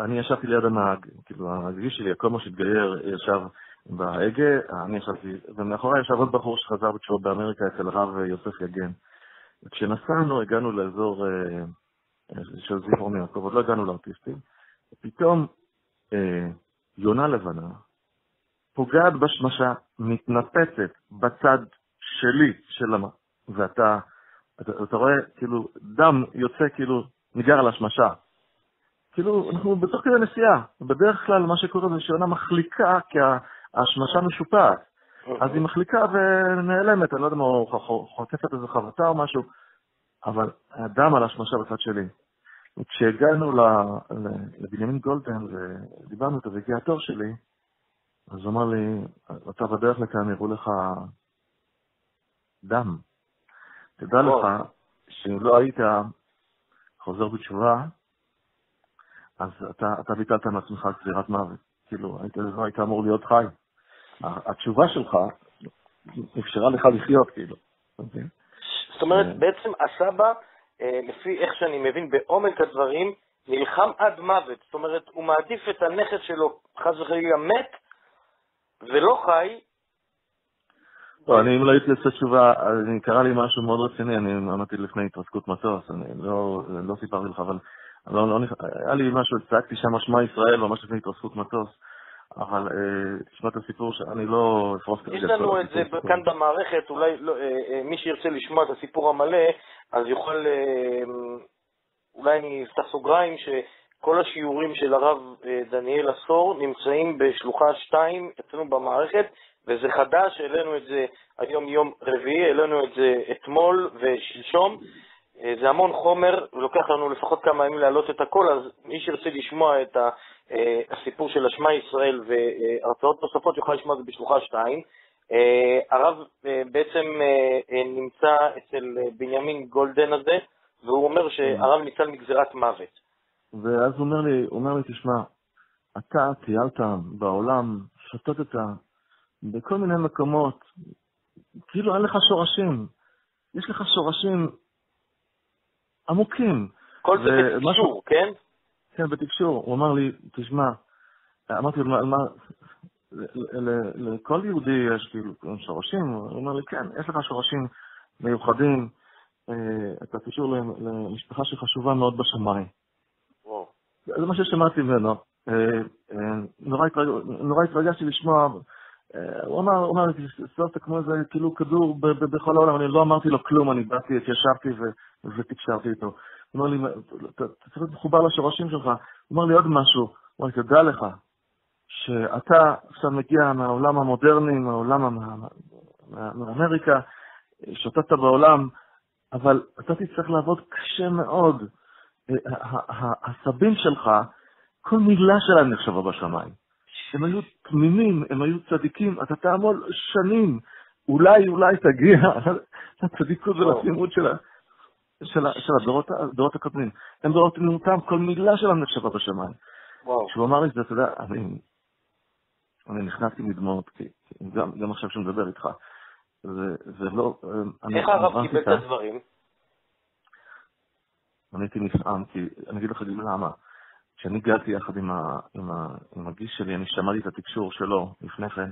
אני ישבתי ליד הנהג, כאילו, הכביש שלי, כל מה שהתגייר ישב בהגה, אני ישבתי, ומאחורי ישב עוד בחור שחזר בתשובה באמריקה אצל הרב יוסף יגן. וכשנסענו, הגענו לאזור אה, של זיכרון יעקב, עוד לא הגענו לארטיסטים, ופתאום אה, יונה לבנה פוגעת בשמשה, מתנפצת בצד שלי של המה, ואתה אתה, אתה רואה, כאילו, דם יוצא כאילו ניגר על השמשה. כאילו, אנחנו בתוך כדי נסיעה. בדרך כלל מה שקורה זה שעונה מחליקה כי ההשמשה משופעת. אז היא מחליקה ונעלמת, אני לא יודע מה, חוטפת איזו חבטה או משהו, אבל הדם על השמשה בצד שלי. וכשהגענו לבנימין גולדן ודיברנו איתו והגיע התור שלי, אז הוא אמר לי, אתה בדרך לכאן יראו לך דם. תדע לך שאם לא היית חוזר בתשובה, אז אתה, אתה ביטלת מעצמך גזירת מוות. כאילו, היית, לא היית אמור להיות חי. התשובה שלך אפשרה לך לחיות, כאילו. אוקיי? זאת אומרת, אה. בעצם הסבא, אה, לפי איך שאני מבין בעומק הדברים, נלחם עד מוות. זאת אומרת, הוא מעדיף את הנכד שלו, חס וחלילה, מת, ולא חי, לא, אני אם לא הייתי עושה תשובה, קרה לי משהו מאוד רציני, אני אמרתי לפני התרסקות מטוס, אני לא, לא סיפרתי לך, אבל לא, לא, היה לי משהו, צעקתי שם שמע ישראל ממש לפני התרסקות מטוס, אבל אה, תשמע את הסיפור שאני לא אפרוס כרגע. יש לנו את זה כאן במערכת, אולי לא, אה, אה, מי שירצה לשמוע את הסיפור המלא, אז יוכל, אולי אני אפתח סוגריים, שכל השיעורים של הרב דניאל עשור נמצאים בשלוחה 2 אצלנו במערכת, וזה חדש, העלינו את זה היום יום רביעי, העלינו את זה אתמול ושלשום. אה, זה המון חומר, ולוקח לנו לפחות כמה ימים להעלות את הכל, אז מי שירצה לשמוע את אה, הסיפור של אשמה ישראל והרצאות נוספות יוכל לשמוע את זה בשלוחה 2. אה, הרב בעצם נמצא אצל בנימין גולדן הזה, והוא אומר שהרב ניצל מגזירת מוות. ואז הוא אומר לי, אומר לי, תשמע, אתה טיילת בעולם, שתתת, בכל מיני מקומות, כאילו אין לך שורשים. יש לך שורשים עמוקים. כל זה בתקשור, כן? כן, בתקשור. הוא אמר לי, תשמע, אמרתי לו, מה, לכל יהודי יש כאילו שורשים? הוא אומר לי, כן, יש לך שורשים מיוחדים, אה, אתה קשור למשפחה שחשובה מאוד בשמיים. זה מה ששמעתי ממנו. אה, אה, נורא התרגשתי לשמוע הוא אמר, הוא אמר, סוף כמו איזה כאילו כדור בכל העולם, אני לא אמרתי לו כלום, אני באתי, התיישבתי ותקשרתי איתו. הוא אומר לי, אתה צריך להיות מחובר לשורשים שלך. הוא אומר לי עוד משהו, הוא אומר לי, תדע לך, שאתה עכשיו מגיע מהעולם המודרני, מהעולם, מאמריקה, שוטטת בעולם, אבל אתה תצטרך לעבוד קשה מאוד. הסבים שלך, כל מילה שלהם נחשבה בשמיים. הם היו תמימים, הם היו צדיקים, אתה תעמול שנים, אולי, אולי תגיע לצדיקות ולתמימות של, של, של הדורות, הדורות הקודמים. הם דורות תמימותם, כל מילה שלהם נחשבה בשמיים. כשהוא אמר לי זה, אתה יודע, אני, אני נכנסתי מדמעות, כי גם, גם עכשיו שאני מדבר איתך, זה, זה לא... איך הרב קיבל את הדברים? אני הייתי נפעם, כי אני אגיד לך גם למה. כשאני הגעתי יחד עם, ה, עם, ה, עם הגיס שלי, אני שמעתי את התקשור שלו לפני כן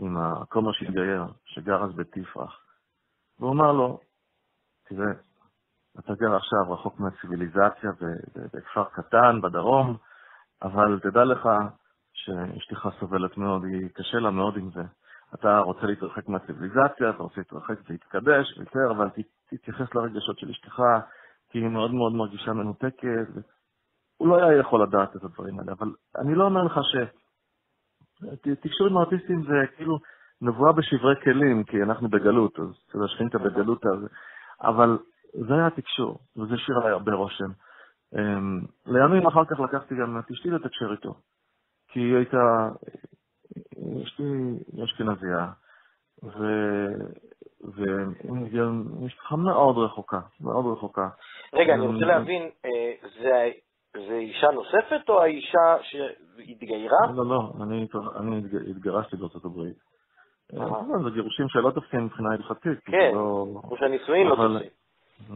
עם הכומר שהתגייר, שגר אז בתפרח. והוא אמר לו, תראה, אתה גר עכשיו רחוק מהציוויליזציה בכפר קטן בדרום, אבל תדע לך שאשתך סובלת מאוד, היא קשה לה מאוד עם זה. אתה רוצה להתרחק מהציוויליזציה, אתה רוצה להתרחק ולהתקדש ויותר, אבל תתייחס לרגשות של אשתך, כי היא מאוד מאוד מרגישה מנותקת. הוא לא היה יכול לדעת את הדברים האלה, אבל אני לא אומר לך ש... תקשור עם האוטיסטים זה כאילו נבואה בשברי כלים, כי אנחנו בגלות, אז אתה יודע, שכינתה בגלות, אז... אבל זה היה התקשור, וזה שיר עליי הרבה רושם. אמ, לימים אחר כך לקחתי גם את אשתי לתקשר איתו, כי היא הייתה, אשתי אשכנזייה, ו... ומשפחה מאוד רחוקה, מאוד רחוקה. רגע, אני רוצה להבין, אה, זה זה אישה נוספת או האישה שהתגיירה? לא, לא, אני, אני התגרשתי בארצות הברית. אה, זה גירושים שלא תופסים מבחינה הלכתית. כן, לא- כמו שהנישואין לא תופסים.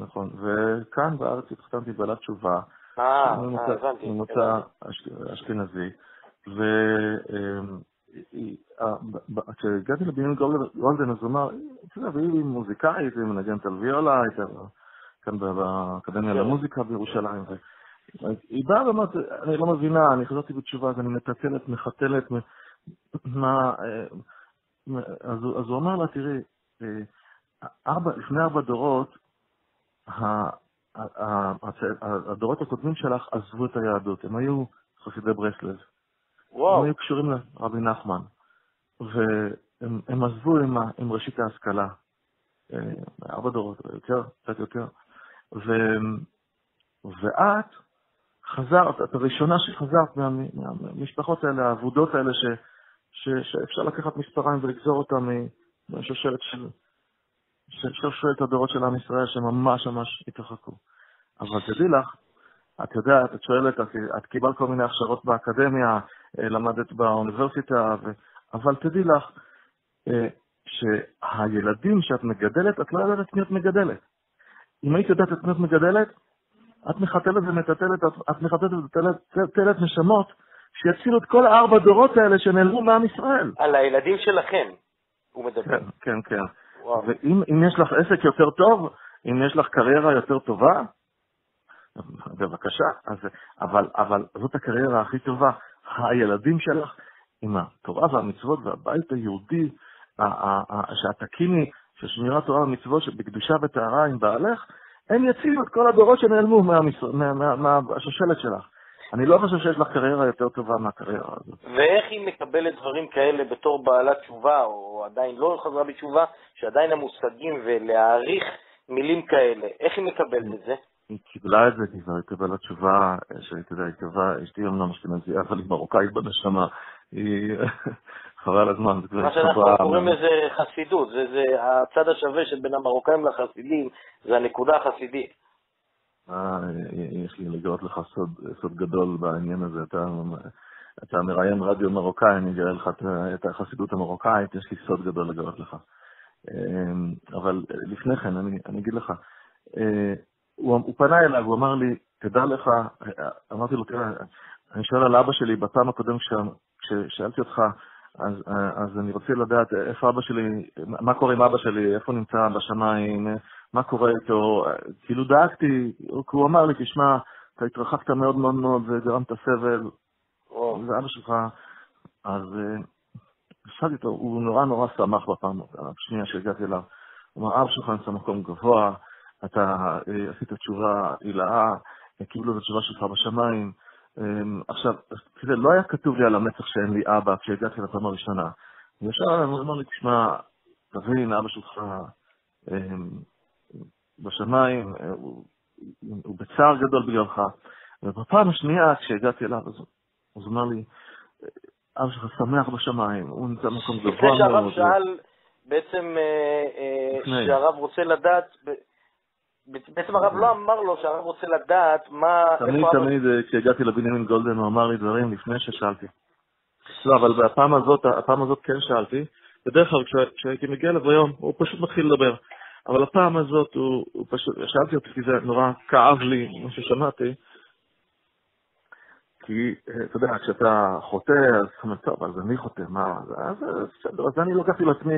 נכון, וכאן בארץ התחתנתי בעלת תשובה. אה, הבנתי. ממוצא אשכנזי. וכשהגעתי לבנימין גולדן, אז הוא אמר, אתה יודע, והיא מוזיקאית, היא מנגנת על ויולה, הייתה כאן באקדמיה למוזיקה בירושלים. היא באה ואומרת, אני לא מבינה, אני חזרתי בתשובה, אז אני מטטלת, מחתלת, מה... אה, אז, אז הוא אמר לה, תראי, אה, ארבע, לפני ארבע דורות, הדורות הקודמים שלך עזבו את היהדות, הם היו חסידי ברסלב. וואו. הם היו קשורים לרבי נחמן, והם עזבו עם, עם ראשית ההשכלה. אה, ארבע דורות, יותר, קצת יותר. ו, ואת, חזרת, את הראשונה שחזרת מה, מהמשפחות האלה, האבודות האלה, ש, ש, שאפשר לקחת מספריים ולגזור אותם מהשושלת של, של שושלת הדורות של עם ישראל, שממש ממש התרחקו. אבל תדעי לך, את יודעת, את שואלת, את, את קיבלת כל מיני הכשרות באקדמיה, אה, למדת באוניברסיטה, ו... אבל תדעי לך אה, שהילדים שאת מגדלת, את לא יודעת את מי את מגדלת. אם היית יודעת את מי את מגדלת, את מחתלת ומטטלת, את מחתלת ומטטלת נשמות שיצילו את כל הארבע דורות האלה שנעלמו מעם ישראל. על הילדים שלכם, הוא מדבר. כן, כן, כן. וואו. ואם יש לך עסק יותר טוב, אם יש לך קריירה יותר טובה, בבקשה. אז, אבל, אבל זאת הקריירה הכי טובה. הילדים שלך עם התורה והמצוות והבית היהודי, שאת תקימי, של שמירת תורה ומצוות, בקדושה וטהרה עם בעלך, הם יצילו את כל הדורות שנעלמו מהשושלת שלך. אני לא חושב שיש לך קריירה יותר טובה מהקריירה הזאת. ואיך היא מקבלת דברים כאלה בתור בעלת תשובה, או עדיין לא חזרה בתשובה, שעדיין המושגים ולהעריך מילים כאלה, איך היא מקבלת את זה? היא קיבלה את זה, כי כבר קיבלה תשובה, שאתה יודע, היא טובה, אשתי אמנם אשכנזייה, אבל היא מרוקאית בנשמה. היא... חבל הזמן. מה שאנחנו קוראים לזה חסידות, זה, זה הצד השווה שבין המרוקאים לחסידים, זה הנקודה החסידית. אה, יש לי לגלות לך סוד, סוד גדול בעניין הזה. אתה, אתה מראיין רדיו מרוקאי, אני אגלה לך את החסידות המרוקאית, יש לי סוד גדול לגלות לך. אה, אבל לפני כן, אני, אני אגיד לך, אה, הוא, הוא פנה אליי, הוא אמר לי, תדע לך, אמרתי לו, תראה, אני שואל על אבא שלי, בפעם הקודם כששאלתי אותך, אז, אז אני רוצה לדעת איפה אבא שלי, מה קורה עם אבא שלי, איפה נמצא בשמיים, מה קורה איתו, כאילו דאגתי, כי הוא אמר לי, תשמע, אתה התרחקת מאוד מאוד מאוד וגרמת סבל, זה אבא שלך, אז שאלתי אותו, הוא נורא נורא שמח בפעם השנייה שהגעתי אליו, הוא אמר, אבא שלך נמצא במקום גבוה, אתה עשית תשובה עילאה, קיבלו את התשובה שלך בשמיים. עכשיו, תראה, לא היה כתוב לי על המצח שאין לי אבא כשהגעתי לפעם הראשונה. ישר הוא אמר לי, תשמע, תבין, אבא שלך בשמיים, הוא, הוא בצער גדול בגללך. ובפעם השנייה, כשהגעתי אליו, אז הוא אמר לי, אבא שלך שמח בשמיים, הוא נמצא במקום גבוה מאוד. לפני שהרב שאל, בעצם, אה, אה, שהרב רוצה לדעת, בעצם הרב לא אמר לו שהרב רוצה לדעת מה... תמיד, תמיד, אה, כשהגעתי לבנימין גולדן, הוא אמר לי דברים לפני ששאלתי. לא, אבל בפעם הזאת, הפעם הזאת כן שאלתי. בדרך כלל כשהייתי מגיע אליו היום, הוא פשוט מתחיל לדבר. אבל הפעם הזאת הוא, הוא פשוט, שאלתי אותי, כי זה נורא כאב לי, מה ששמעתי. כי, אה, אתה יודע, כשאתה חוטא, אז אתה אומר, טוב, אז אני חוטא, מה, אז בסדר, אז אני לקחתי לעצמי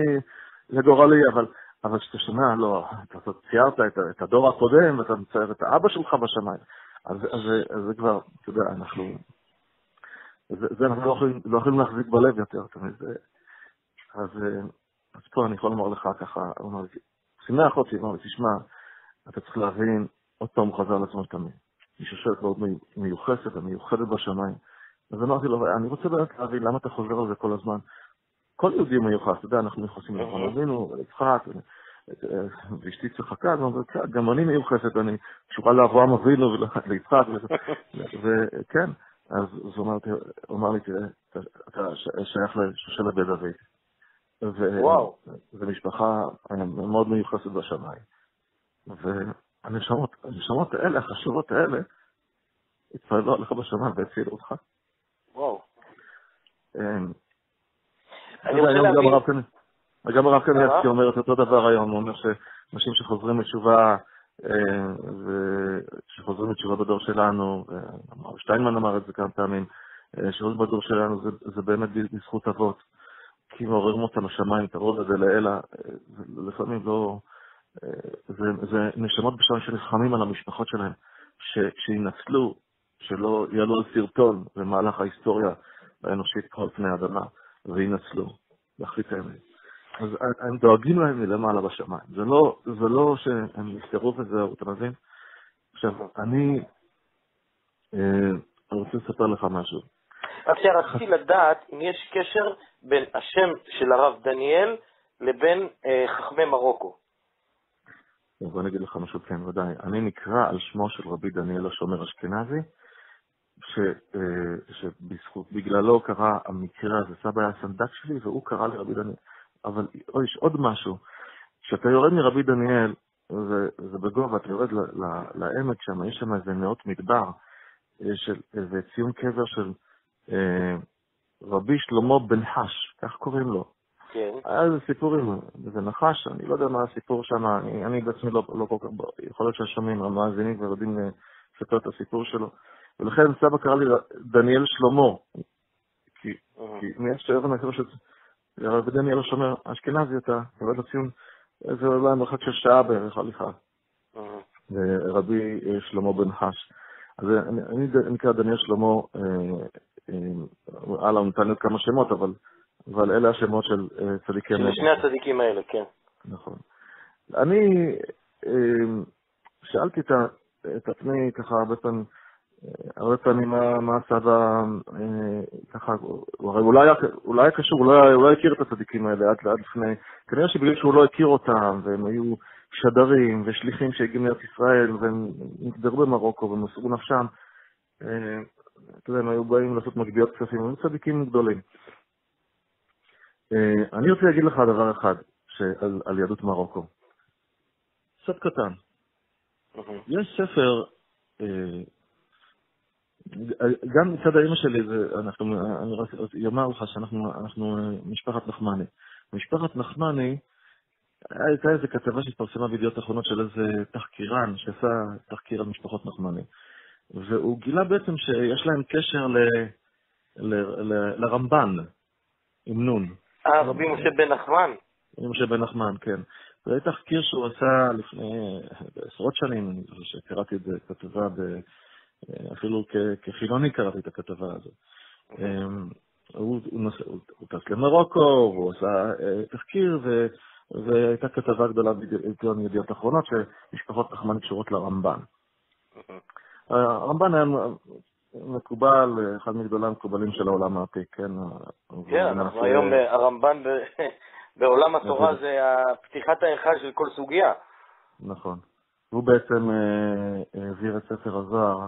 לגורלי, אבל אבל כשאתה שומע, לא, אתה ציירת את, את הדור הקודם, ואתה מצייר את האבא שלך בשמיים, אז, אז, אז זה כבר, אתה יודע, אנחנו, זה, זה אנחנו לא יכולים, לא יכולים להחזיק בלב יותר, אתה מבין, אז, אז פה אני יכול לומר לך ככה, הוא לי, שימח אותי, אמר לי, תשמע, אתה צריך להבין, עוד פעם הוא חזר לעצמו תמיד. היא שושלת מאוד מיוחסת ומיוחדת בשמיים. אז אמרתי לו, אני רוצה באמת להבין למה אתה חוזר על זה כל הזמן. כל יהודי מיוחס, אתה יודע, אנחנו מיוחסים לאברהם אבינו, ליצחק, ואשתי צחקה, גם אני מיוחסת, אני קשורה לאברהם אבינו וליצחק, וכן, אז הוא אמר לי, תראה, אתה שייך לשושלת בית דוד. וואו. זו משפחה מאוד מיוחסת בשמיים. והנשמות האלה, החשובות האלה, התפללו עליך בשמיים והצילו אותך. וואו. אני רוצה להבין... גם הרב קניאצקי אומר את אותו דבר היום, הוא אומר שאנשים שחוזרים לתשובה, אה, שחוזרים לתשובה בדור שלנו, שטיינמן אמר את זה כמה פעמים, אה, שחוזרים בדור שלנו זה באמת בזכות אבות. כי מעוררים אותם לשמיים, את הרוב הזה לאלה, אה, לפעמים לא... זה, זה נשמות בשם שנלחמים על המשפחות שלהם, שינצלו, שלא יעלו על סרטון במהלך ההיסטוריה האנושית כל פני האדמה. וינצלו, להחליט האמת. אז הם דואגים להם מלמעלה בשמיים. זה לא, זה לא שהם נפטרו וזהו, אתה מבין? עכשיו, אני, אה, רוצה לספר לך משהו. רק שרציתי לדעת אם יש קשר בין השם של הרב דניאל לבין אה, חכמי מרוקו. בוא אני אגיד לך משהו, כן, ודאי. אני נקרא על שמו של רבי דניאל השומר אשכנזי, ש, אה, שבזכות, בגללו קרה המקרה הזה, סבא היה הסנדק שלי והוא קרא לרבי דניאל. אבל יש עוד משהו, כשאתה יורד מרבי דניאל, זה, זה בגובה, אתה יורד לעמק שם, יש שם איזה נאות מדבר, אה, של איזה ציון קבר של אה, רבי שלמה בן חש, כך קוראים לו. כן. היה איזה סיפור עם איזה נחש, אני לא יודע מה הסיפור שם, אני, אני בעצמי לא, לא כל כך, יכול להיות שהשומעים, המאזינים כבר יודעים לספר את הסיפור שלו. ולכן סבא קרא לי דניאל שלמה, כי מי שאבן הקרא של הרב דניאל השומר אשכנזי אתה, יורד לציון איזה אולי מרחק של שעה בערך הליכה. רבי אה, שלמה בן חש. אז אני נקרא דניאל שלמה, הלאה, הוא נתן לי עוד כמה שמות, אבל אלה השמות של אה, צדיקים. של שני הצדיקים האלה, כן. נכון. אני אה, שאלתי את עצמי ככה הרבה פעמים, הרבה פעמים מה הסבא, אה, ככה, הרי אולי, אולי היה קשור, אולי הוא לא הכיר את הצדיקים האלה עד, עד לפני, כנראה שבגלל שהוא לא הכיר אותם, והם היו שדרים ושליחים שהגיעו מארץ ישראל, והם נקדרו במרוקו ומסרו נפשם, אה, אתה יודע, הם היו באים לעשות מגביות כספים, הם צדיקים גדולים. אה, אני רוצה להגיד לך דבר אחד על, על יהדות מרוקו. קצת קטן. יש ספר גם מצד האמא שלי, אנחנו, אני רק אומר לך שאנחנו משפחת נחמני. משפחת נחמני, הייתה איזו כתבה שהתפרסמה בידיעות אחרונות של איזה תחקירן שעשה תחקיר על משפחות נחמני. והוא גילה בעצם שיש להם קשר ל, ל, ל, לרמב"ן, עם נון. אה, רבי משה בן נחמן? רבי משה בן נחמן, כן. זה תחקיר שהוא עשה לפני עשרות שנים, שקראתי את זה, כתבה ב... אפילו כחילוני קראתי את הכתבה הזאת. אמ, הוא, טס למרוקו, הוא עשה אה, תחקיר, והייתה כתבה גדולה בעיתון ידיעות אחרונות, שמשפחות נחמן קשורות לרמב"ן. הרמב"ן היה מקובל, אחד מגדולי המקובלים של העולם העתיק, כן? כן, אנחנו היום, הרמב"ן בעולם התורה זה פתיחת ההיכל של כל סוגיה. נכון. הוא בעצם אה, העביר את ספר הזוהר,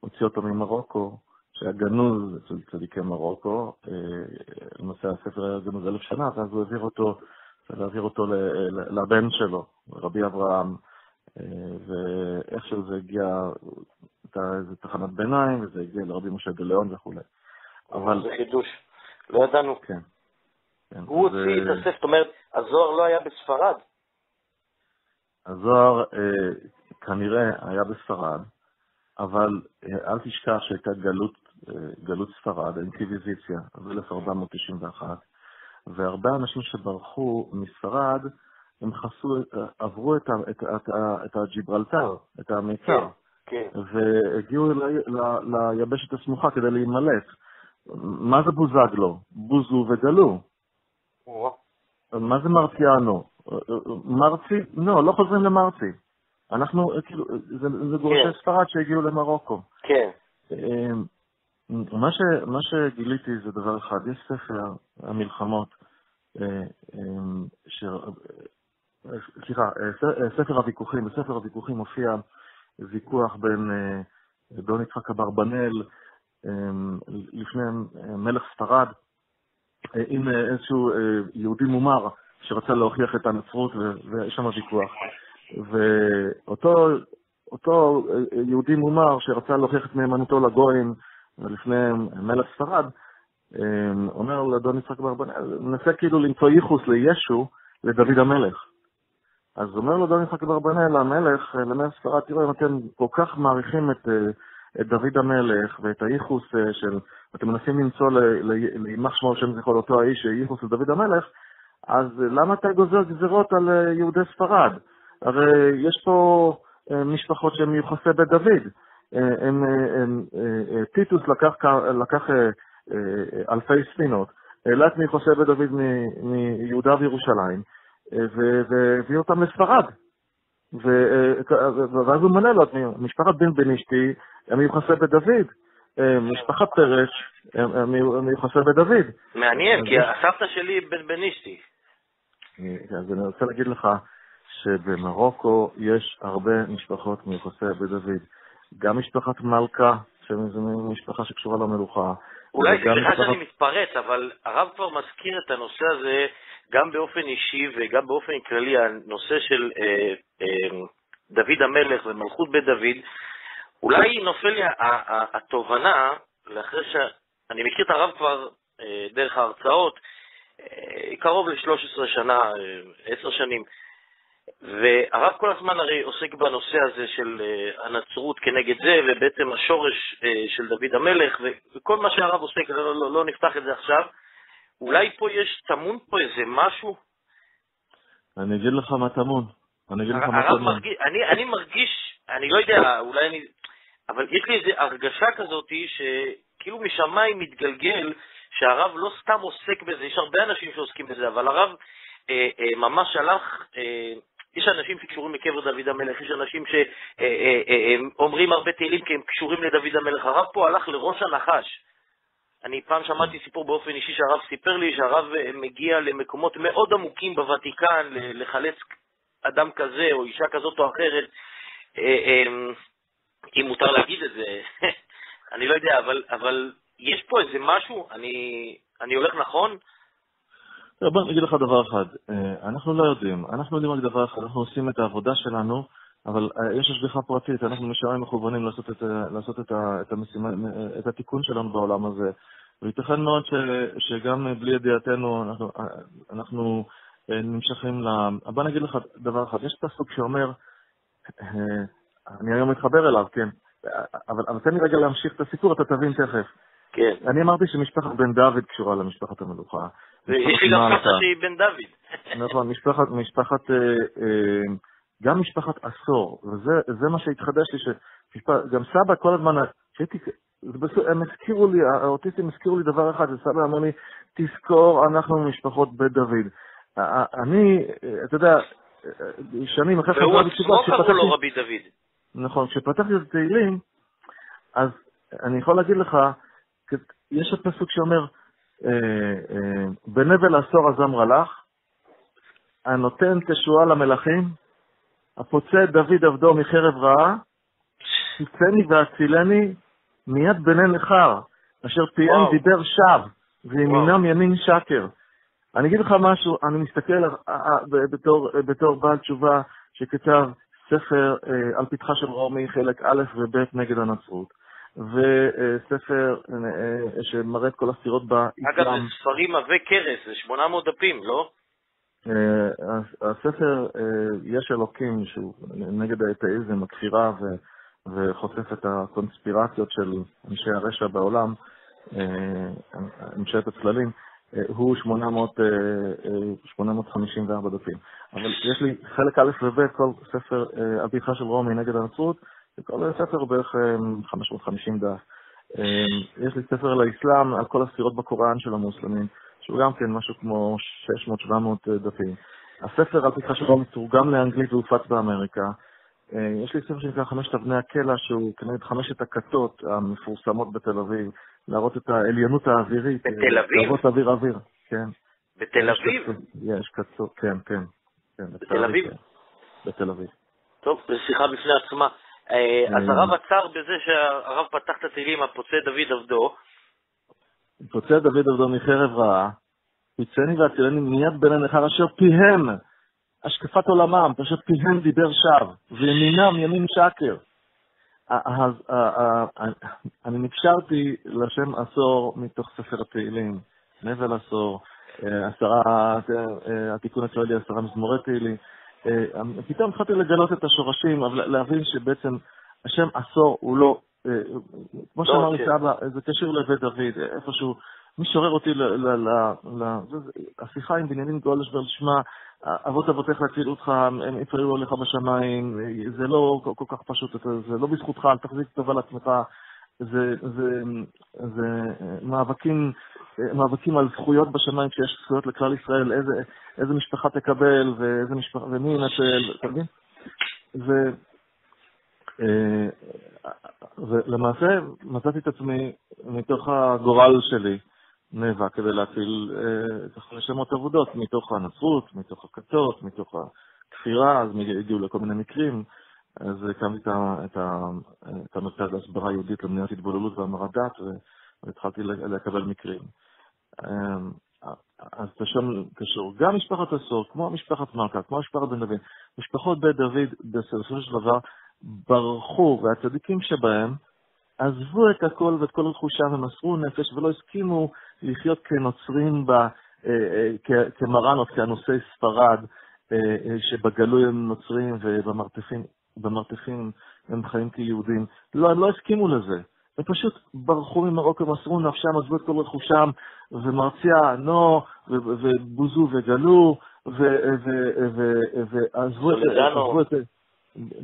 הוציא אותו ממרוקו, שהיה גנוז אצל צדיקי מרוקו, אה, למעשה הספר היה גנוז אלף שנה, ואז הוא העביר אותו, להעביר אותו לבן שלו, רבי אברהם, אה, ואיכשהו זה הגיע, הייתה איזו תחנת ביניים, וזה הגיע לרבי משה גליאון וכולי. אבל... זה חידוש, לא ידענו. כן. כן. הוא הוציא את הספר, זאת אומרת, הזוהר לא היה בספרד. הזוהר אה, כנראה היה בספרד, אבל אה, אל תשכח שהייתה גלות, אה, גלות ספרד, האינקוויזיציה, זה 1491, והרבה אנשים שברחו מספרד, הם חסו, אה, עברו את, את, את, את הג'יברלטר, את המיצר, כן, כן. והגיעו ל, ל, ליבשת הסמוכה כדי להימלט. מה זה בוזגלו? בוזו וגלו. מה זה מרציאנו? מרצי? לא, לא חוזרים למרצי. אנחנו, כאילו, זה, זה גורשי כן. ספרד שהגיעו למרוקו. כן. אמ, מה, ש, מה שגיליתי זה דבר אחד, יש ספר המלחמות, אה, אמ, ש... סליחה, ספר הוויכוחים, בספר הוויכוחים מופיע ויכוח בין אה, דון יצחק אברבנאל אמ, לפני מלך ספרד, אה, עם איזשהו יהודי מומר שרצה להוכיח את הנצרות, ויש שם ויכוח. ואותו אותו יהודי מומר שרצה להוכיח את נאמנותו לגויים לפני מלך ספרד, אמ, אומר לאדון יצחק ברבנאל, מנסה כאילו למצוא ייחוס לישו לדוד המלך. אז אומר לו אדון יצחק ברבנאל, המלך, למלך ספרד, תראו, אם אתם כל כך מעריכים את, את דוד המלך ואת הייחוס אה, של, אתם מנסים למצוא לימח שמו שם זכרו לאותו האיש, ייחוס לדוד המלך, אז למה אתה גוזר גזירות על אה, יהודי ספרד? הרי יש פה אה, משפחות שהן מיוחסי בית דוד. אה, הם, הם, טיטוס לקח, לקח אלפי ספינות, העלה את מיוחסי בית דוד מיהודה וירושלים, והביא אותם לספרד. ואז הוא מנה לו, משפחת בן בן אשתי הם מיוחסי בית דוד. משפחת פרש הם מיוחסי בית דוד. מעניין, כי הסבתא שלי בן בן אשתי. אז אני רוצה להגיד לך שבמרוקו יש הרבה משפחות מיוחסי בית דוד. גם משפחת מלכה, שזו משפחה שקשורה למלוכה. אולי סליחה משפחת... שאני מתפרץ, אבל הרב כבר מזכיר את הנושא הזה גם באופן אישי וגם באופן כללי, הנושא של אה, אה, דוד המלך ומלכות בית דוד. אולי נופל לי התובנה, לאחרי שאני מכיר את הרב כבר אה, דרך ההרצאות, אה, קרוב ל-13 שנה, 10 אה, שנים. והרב כל הזמן הרי עוסק בנושא הזה של אה, הנצרות כנגד זה, ובעצם השורש של דוד המלך, וכל מה שהרב עוסק, לא, לא, לא נפתח את זה עכשיו. אולי פה יש, טמון פה איזה משהו? אני אגיד לך מה טמון. אני אגיד לך מה טמון. מרגיש, אני, אני מרגיש, אני לא יודע, אולי אני... אבל יש לי איזו הרגשה כזאת שכאילו משמיים מתגלגל שהרב לא סתם עוסק בזה, יש הרבה אנשים שעוסקים בזה, אבל הרב אה, אה, ממש הלך, אה, יש אנשים שקשורים לקבר דוד המלך, יש אנשים שאומרים אה, אה, אה, הרבה תהילים כי הם קשורים לדוד המלך. הרב פה הלך לראש הנחש. אני פעם שמעתי סיפור באופן אישי שהרב סיפר לי שהרב מגיע למקומות מאוד עמוקים בוותיקן לחלץ אדם כזה או אישה כזאת או אחרת, אם מותר להגיד את זה, אני לא יודע, אבל, אבל יש פה איזה משהו? אני, אני הולך נכון? לא, בוא נגיד לך דבר אחד, אה, אנחנו לא יודעים, אנחנו יודעים רק דבר אחד, אנחנו עושים את העבודה שלנו, אבל אה, יש השגחה פרטית, אנחנו נשארים מכוונים לעשות, את, לעשות את, את, המשימה, את התיקון שלנו בעולם הזה, וייתכן מאוד ש, שגם בלי ידיעתנו אנחנו, אה, אנחנו נמשכים ל... בוא נגיד לך דבר אחד, יש פסוק שאומר, אני היום מתחבר אליו, כן, אבל, אבל תן לי רגע להמשיך את הסיפור, אתה תבין תכף. כן. אני אמרתי שמשפחת בן דוד קשורה למשפחת המלוכה. ויש לי גם סבתא שהיא בן דוד. נכון, משפחת, משפחת, אה, אה, גם משפחת עשור, וזה מה שהתחדש לי, שגם סבא כל הזמן, שהייתי, הם הזכירו לי, האוטיסטים הזכירו לי דבר אחד, וסבא אמר לי, תזכור, אנחנו משפחות בית דוד. אני, אתה יודע, שנים אחרי חזרה בתשובה, והוא עצמו קראו לו רבי דוד. נכון, כשפתחתי את התהילים, אז אני יכול להגיד לך, יש את פסוק שאומר, אה, אה, בנבל עשור הזמרה לך, הנותן תשועה למלכים, הפוצע את דוד עבדו מחרב רעה, תצאני והצילני מיד בני נכר, אשר פיהם דיבר שווא, וימינם ימין שקר. אני אגיד לך משהו, אני מסתכל בתור, בתור בעל תשובה שכתב ספר על פתחה של רומי, חלק א' וב' נגד הנצרות. וספר אה, שמראה את כל הסתירות באסלאם. אגב, זה ספרים עבי כרס, זה 800 דפים, לא? אה, הספר אה, יש אלוקים, שהוא נגד האתאיזם, הכפירה, וחושף את הקונספירציות של אנשי הרשע בעולם, ממשלת הצללים, הוא 800, 854 דפים. אבל יש לי חלק א' וב', כל ספר הבדיחה של רומי נגד הנצרות, וכל ספר בערך 550 אה, דף. אה, יש לי ספר על האסלאם, על כל הספירות בקוראן של המוסלמים, שהוא גם כן משהו כמו 600-700 אה, דפים. הספר, על פתחה שלו, מתורגם לאנגלית והופץ באמריקה. יש לי ספר שנקרא חמשת אבני הקלע, שהוא כנגד חמשת הכתות המפורסמות בתל אביב, להראות את העליונות האווירית. בתל אביב? להראות אוויר אוויר, כן. בתל אביב? יש כתות, כן, כן. כן בתל אביב? בתל אביב. טוב, זו שיחה בפני עצמה. אה, אז הרב עצר בזה שהרב פתח את התהילים, הפוצע דוד עבדו. פוצע דוד עבדו מחרב רעה, יצאני והצילני מיד בין הנכר אשר פיהם, השקפת עולמם, אשר פיהם דיבר שווא, וימינם ימין שקר. אז אני נקשרתי לשם עשור מתוך ספר התהילים, נבל עשור, אה, עשרה, אה, התיקון הצועלי, עשרה מזמורי תהילים. אה, פתאום התחלתי לגלות את השורשים, אבל להבין שבעצם השם עשור הוא לא, אה, כמו לא, שאמר לי. סבא, זה קשור לבית דוד, איפשהו, מי שעורר אותי, השיחה עם בנימין גולדשברג, שמע, אבות אבותיך יצילו אותך, הם יפריעו עליך בשמיים, זה לא כל כך פשוט, זה לא בזכותך, אל תחזיק טובה לעצמך, זה, זה, זה מאבקים, מאבקים על זכויות בשמיים, כשיש זכויות לכלל ישראל, איזה, איזה משפחה תקבל ואיזה משפחה, ומי ינצל, אתה מבין? ו, אה, ולמעשה מצאתי את עצמי מתוך הגורל שלי נאבק כדי להציל ככה אה, נשמות אבודות, מתוך הנצרות, מתוך הכתות, מתוך הכפירה, אז הגיעו לכל מיני מקרים. אז הקמתי את, את המרכז להסברה יהודית למניעת התבוללות והמרת דת, והתחלתי לקבל מקרים. אמ, אז קשור. גם משפחת עשור, כמו משפחת מלכה, כמו משפחת בן דוד, משפחות בית דוד בסופו של דבר ברחו, והצדיקים שבהם עזבו את הכל ואת כל רכושם ומסרו נפש ולא הסכימו לחיות כנוצרים, ב, אה, אה, כמרן או כאנוסי ספרד, אה, שבגלוי הם נוצרים ובמרתפים במרתפים הם חיים כיהודים. לא, הם לא הסכימו לזה. הם פשוט ברחו ממרוקו, מסרו נפשם, עזבו את כל רכושם, ומרציה, נו, ובוזו וגלו, ועזבו את...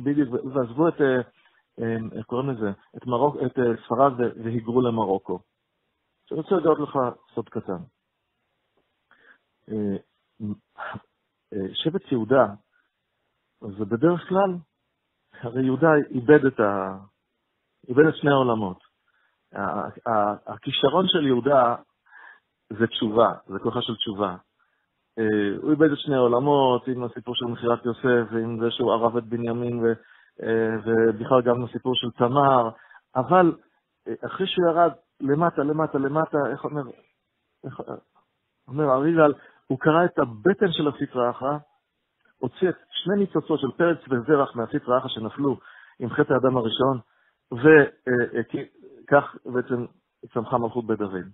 בדיוק, ועזבו את, איך קוראים לזה? את, מרוק, את ספרד והיגרו למרוקו. אני רוצה לגלות לך סוד קטן. אה, אה, שבט יהודה, זה בדרך כלל הרי יהודה איבד את, ה... איבד את שני העולמות. הכישרון של יהודה זה תשובה, זה כוחה של תשובה. אה, הוא איבד את שני העולמות, עם הסיפור של מכירת יוסף, ועם זה שהוא ערב את בנימין, ו... אה, ובכלל גם הסיפור של תמר, אבל אה, אחרי שהוא ירד למטה, למטה, למטה, איך אומר, איך אומר אריגל, הוא קרא את הבטן של הספרה אחת, הוציא את שני ניצוצות של פרץ וזרח מהספר האחה שנפלו עם חטא האדם הראשון, וכך בעצם צמחה מלכות בית דוד.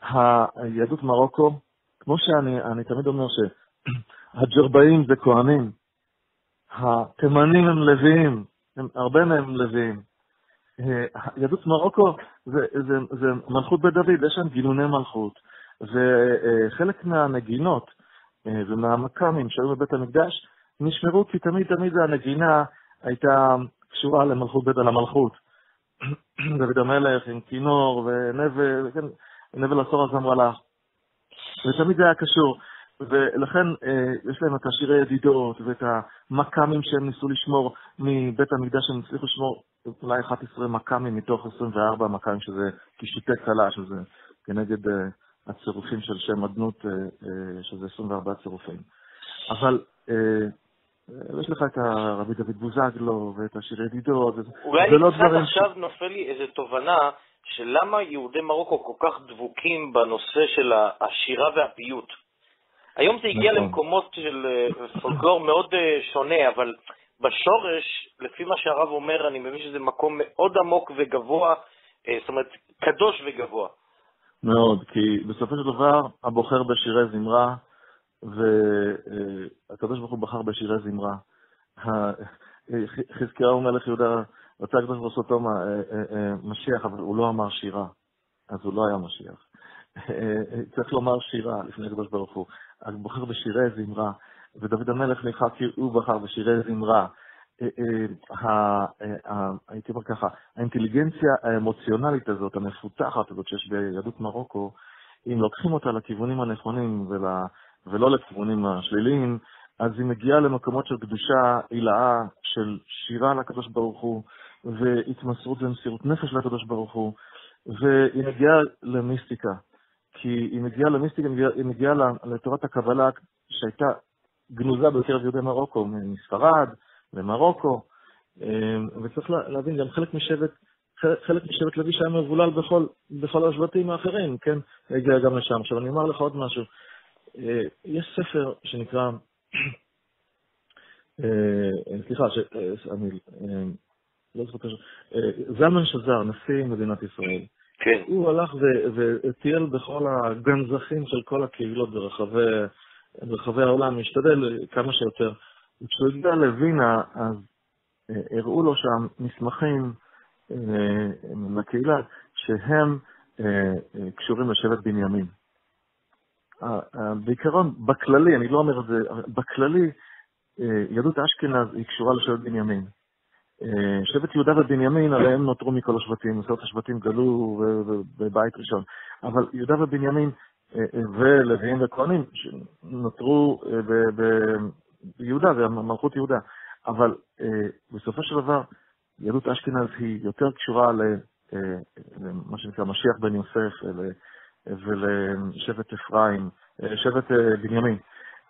היהדות מרוקו, כמו שאני תמיד אומר שהג'רבאים זה כהנים, התימנים הם לוויים, הם, הרבה מהם לוויים. יהדות מרוקו זה, זה, זה מלכות בית דוד, יש שם גילוני מלכות, וחלק מהנגינות אה, ומהמקאמים שהיו בבית המקדש, נשמרו כי תמיד תמיד הנגינה הייתה קשורה למלכות בית על המלכות. דוד המלך עם כינור ונבל, כן, נבל עשור הזמר הלך. ותמיד זה היה קשור. ולכן אה, יש להם את השירי ידידות ואת המכ"מים שהם ניסו לשמור מבית המקדש, הם הצליחו לשמור אולי 11 מכ"מים מתוך 24 מכ"מים, שזה קישוטי קלה, שזה כנגד אה, הצירופים של שם אדנות, אה, אה, שזה 24 צירופים. אבל אה, יש לך את הרבי דוד בוזגלו ואת השיר ידידות, אולי לא קצת דברים... עכשיו נופל לי איזו תובנה של למה יהודי מרוקו כל כך דבוקים בנושא של השירה והפיוט. היום זה הגיע נכון. למקומות של אה, פולקלור מאוד אה, שונה, אבל בשורש, לפי מה שהרב אומר, אני מבין שזה מקום מאוד עמוק וגבוה, אה, זאת אומרת, קדוש וגבוה. מאוד, כי בסופו של דבר, הבוחר בשירי זמרה, והקדוש ברוך הוא בחר בשירי זמרה. חזקיהו מלך יהודה רצה הקדוש ברוך הוא אותו משיח, אבל הוא לא אמר שירה, אז הוא לא היה משיח. צריך לומר שירה לפני הקדוש ברוך הוא. הוא בוחר בשירי זמרה, ודוד המלך נבחר כי הוא בחר בשירי זמרה. אה, אה, אה, הייתי אומר ככה, האינטליגנציה האמוציונלית הזאת, המפותחת הזאת שיש ביהדות מרוקו, אם לוקחים אותה לכיוונים הנכונים ולא לכיוונים השליליים, אז היא מגיעה למקומות של קדושה עילאה, של שירה לקדוש ברוך הוא, והתמסרות ומסירות נפש לקדוש ברוך הוא, והיא מגיעה למיסטיקה. כי היא מגיעה למיסטיקה, היא מגיעה לתורת הקבלה שהייתה גנוזה בקרב יהודי מרוקו, מספרד למרוקו, אמ, וצריך להבין, גם חלק משבט, חלק משבט לוי שהיה מבולל בכל, בכל השבטים האחרים, כן? הגיע גם לשם. עכשיו, אני אומר לך עוד משהו. אה, יש ספר שנקרא, אה, סליחה, אה, אני לא זוכר, זלמן שזר, נשיא מדינת ישראל. כן. הוא הלך וטייל בכל הגנזכים של כל הקהילות ברחבי, ברחבי העולם, משתדל כמה שיותר. וכשהוא הגיע לווינה, אז הראו לו שם מסמכים לקהילה שהם קשורים לשבט בנימין. בעיקרון, בכללי, אני לא אומר את זה, בכללי, יהדות אשכנז היא קשורה לשבט בנימין. אה, שבט יהודה ובנימין, עליהם נותרו מכל השבטים, עשרות השבטים גלו בבית ראשון. אבל יהודה ובנימין אה, אה, ולוויים וכהנים נותרו ביהודה, זה מלכות יהודה. אבל בסופו של דבר, יהדות אשכנז היא יותר קשורה למה שנקרא משיח בן יוסף ולשבט אפרים, שבט בנימין.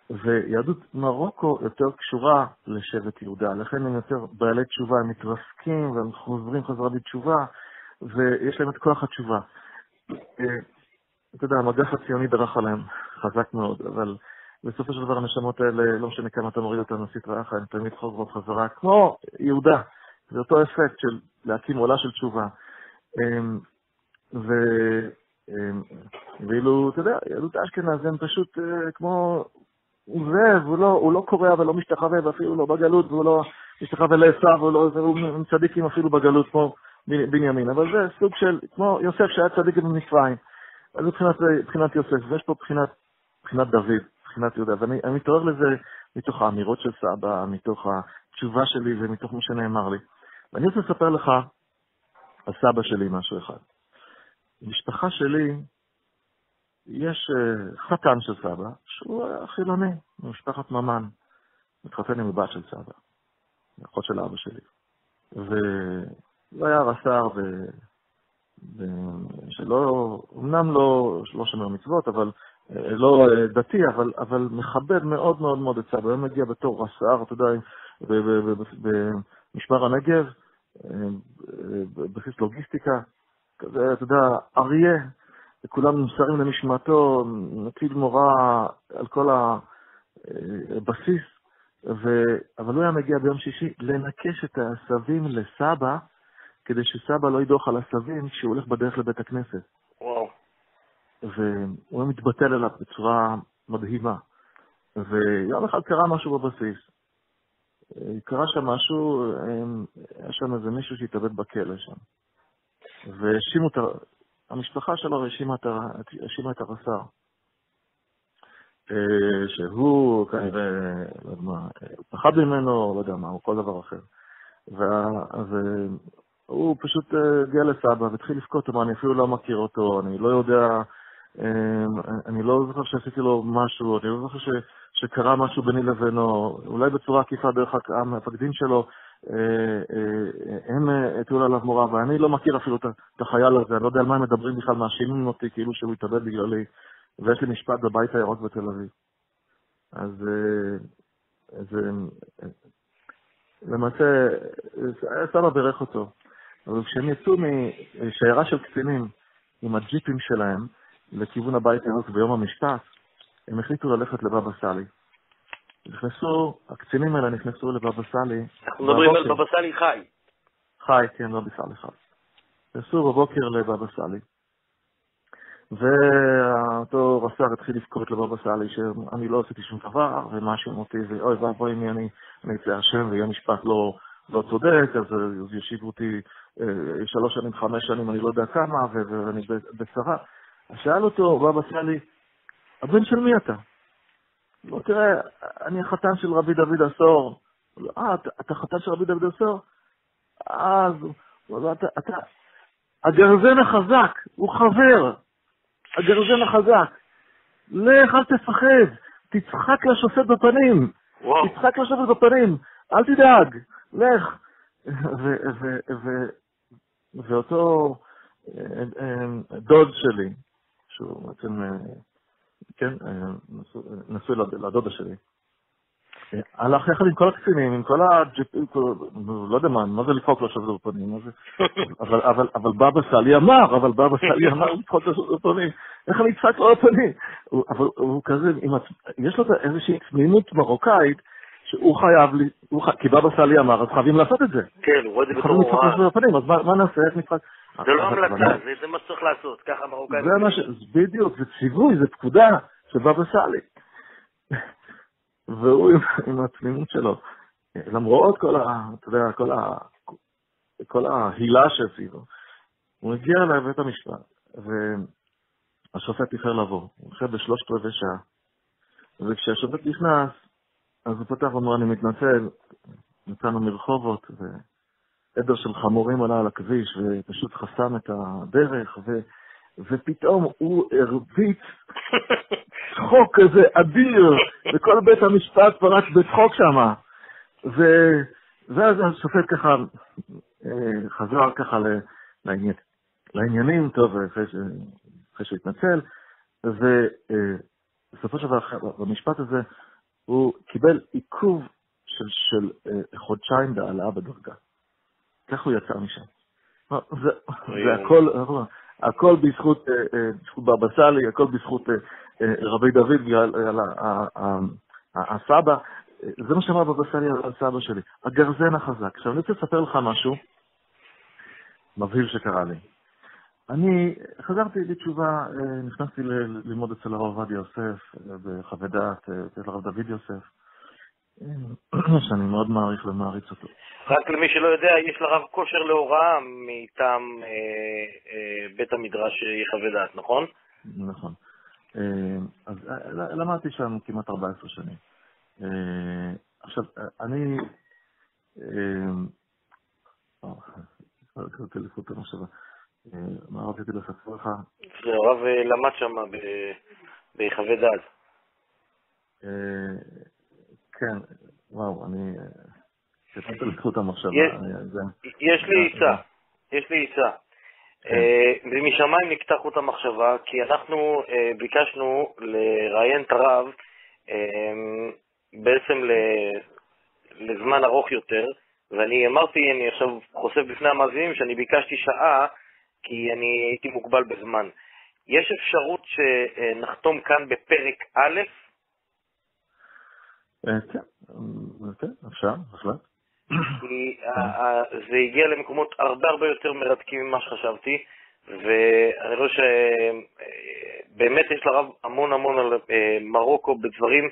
ויהדות מרוקו יותר קשורה לשבט יהודה, לכן הם יותר בעלי תשובה, הם מתרסקים והם חוזרים חזרה בתשובה, ויש להם את כוח התשובה. אה, אתה יודע, המגף הציוני דרך עליהם חזק מאוד, אבל בסופו של דבר הנשמות האלה, לא משנה כמה אתה מוריד אותן לסטרה הן תמיד חוזרות חזרה, כמו יהודה, זה אותו אפקט של להקים עולה של תשובה. ו... אמ, ואילו, אתה יודע, יהדות אשכנז הם פשוט אה, כמו הוא זאב, הוא לא, לא קורע ולא משתחווה, ואפילו לא בגלות, והוא לא משתחווה לעשו, והוא לא, הוא צדיקים אפילו בגלות כמו בנימין. אבל זה סוג של, כמו יוסף שהיה צדיק במצרים. אז מבחינת, מבחינת יוסף, ויש פה מבחינת, מבחינת דוד, מבחינת יהודה. ואני מתעורר לזה מתוך האמירות של סבא, מתוך התשובה שלי ומתוך מה שנאמר לי. ואני רוצה לספר לך על סבא שלי משהו אחד. המשפחה שלי, יש אה, חתן של סבא, שהוא היה חילוני, ממשפחת ממן, מתחתן עם הבת של סבא, אחות של אבא שלי. והוא היה רס"ר ב... ב... שלא, אמנם לא, לא שומר מצוות, אבל אה, לא אה, דתי, אבל, אבל מכבד מאוד מאוד מאוד את סבא. הוא מגיע בתור רס"ר, אתה יודע, במשמר הנגב, בסיס לוגיסטיקה, כזה, אתה יודע, אריה, וכולם נמסרים למשמעתו, נטיל מורה על כל הבסיס, ו... אבל הוא היה מגיע ביום שישי לנקש את העשבים לסבא, כדי שסבא לא ידוח על עשבים כשהוא הולך בדרך לבית הכנסת. וואו. והוא מתבטל אליו בצורה מדהימה. ויום אחד קרה משהו בבסיס. קרה שם משהו, היה שם איזה מישהו שהתאבד בכלא שם. והאשימו את המשפחה שלו האשימה את הרס"ר. אה, שהוא כנראה, לא יודע מה, פחד ממנו, לא יודע מה, או כל דבר אחר. והוא פשוט אה, הגיע לסבא והתחיל לבכות, אמר, אני אפילו לא מכיר אותו, אני לא יודע אני לא זוכר שעשיתי לו משהו, אני לא זוכר ש, שקרה משהו ביני לבינו, אולי בצורה עקיפה דרך המפקדים שלו, הם הטילו עליו מורה, ואני לא מכיר אפילו את החייל הזה, אני לא יודע על מה הם מדברים בכלל, מאשימים אותי כאילו שהוא התאבד בגללי, ויש לי משפט בבית הירוק בתל אביב. אז למעשה, סבא בירך אותו. אבל כשהם יצאו משיירה של קצינים עם הג'יפים שלהם לכיוון הבית הירוק ביום המשפט, הם החליטו ללכת לבבא סאלי. נכנסו, הקצינים האלה נכנסו לבבא סאלי. אנחנו מדברים על בבא סאלי חי. חי, כן, לא בסאלי חי. נכנסו בבוקר לבבא סאלי. ואותו רס"ר התחיל לבכות לבבא סאלי שאני לא עשיתי שום דבר, ומשהו אותי, ואוי ואבוי מי אני, אני אצא השם, ויהיה משפט לא, לא צודק, אז, אז יושיבו אותי אה, שלוש שנים, חמש שנים, אני לא יודע כמה, ואני בצרה. אז שאל אותו בבא סאלי, הבן של מי אתה? לא, תראה, אני החתן של רבי דוד עשור. אה, אתה, אתה חתן של רבי דוד עשור? אז, אתה, אתה, הגרזן החזק, הוא חבר. הגרזן החזק. לך, אל תפחד, תצחק לשופט בפנים. וואו. תצחק לשופט בפנים, אל תדאג, לך. ואותו אה, אה, דוד שלי, שהוא בעצם, אה, כן, נשוי לדודה שלי, הלך יחד עם כל הקצינים, עם כל הג'יפים, לא יודע מה, מה זה לפרוק לו שבוע בפנים, אבל, בבא סאלי אמר, אבל בבא סאלי אמר לפחות לו שבוע בפנים, איך אני אצחק לו בפנים? אבל הוא כזה, יש לו איזושהי תמימות מרוקאית, שהוא חייב, כי בבא סאלי אמר, אז חייבים לעשות את זה. כן, הוא רואה את זה בתור הוראה. אז מה נעשה, איך נצחק? זה לא המלצה, זה מה שצריך לעשות, ככה מרוקאים. זה מה ש... בדיוק, זה ציווי, זה פקודה של בבא סאלי. והוא עם, התמימות שלו, למרות כל ה... אתה יודע, כל ה... כל ההילה שהסביבו, הוא הגיע לבית המשפט, והשופט איחר לבוא, הוא יושב בשלושת רבעי שעה, וכשהשופט נכנס, אז הוא פתח ואומר, אני מתנצל, יצאנו מרחובות, ועדר של חמורים עלה על הכביש, ופשוט חסם את הדרך, ו... ופתאום הוא הרביץ צחוק כזה אדיר, וכל בית המשפט פרץ בצחוק שם. ואז השופט ככה אה, חזר ככה לעניין, לעניינים, טוב, אחרי שהוא התנצל, ובסופו של דבר, במשפט הזה, הוא קיבל עיכוב של, של אה, חודשיים בהעלאה בדרגה. כך הוא יצא משם. זה, זה הכל, הכל בזכות, אה, בזכות בבא סאלי, הכל בזכות רבי דוד, בגלל הסבא. זה מה שאמר בבא סאלי על סבא שלי, הגרזן החזק. עכשיו אני רוצה לספר לך משהו מבהיל שקרה לי. אני חזרתי בתשובה, נכנסתי ללמוד אצל הרב עובדיה יוסף, בחוות דעת, אצל הרב דוד יוסף, שאני מאוד מעריך ומעריץ אותו. רק למי שלא יודע, יש לרב כושר להוראה מטעם אה, אה, בית המדרש יחווה דעת, נכון? נכון. אה, אז אה, למדתי שם כמעט 14 שנים. אה, עכשיו, אני... לפחות המחשבה. מה רציתי לספר לך? הרב למד שם בהיחווה דעת. כן, וואו, אני... יש לי עצה, יש לי עצה. כן. אה, ומשמיים נקטע חוט המחשבה, כי אנחנו אה, ביקשנו לראיין את הרב אה, בעצם לזמן ארוך יותר, ואני אמרתי, אני עכשיו חושף בפני המאזינים שאני ביקשתי שעה, כי אני הייתי מוגבל בזמן. יש אפשרות שנחתום כאן בפרק א'? כן, כן, אפשר, בהחלט. כי זה הגיע למקומות הרבה הרבה יותר מרתקים ממה שחשבתי, ואני חושב שבאמת יש לרב המון המון על אה, מרוקו בדברים,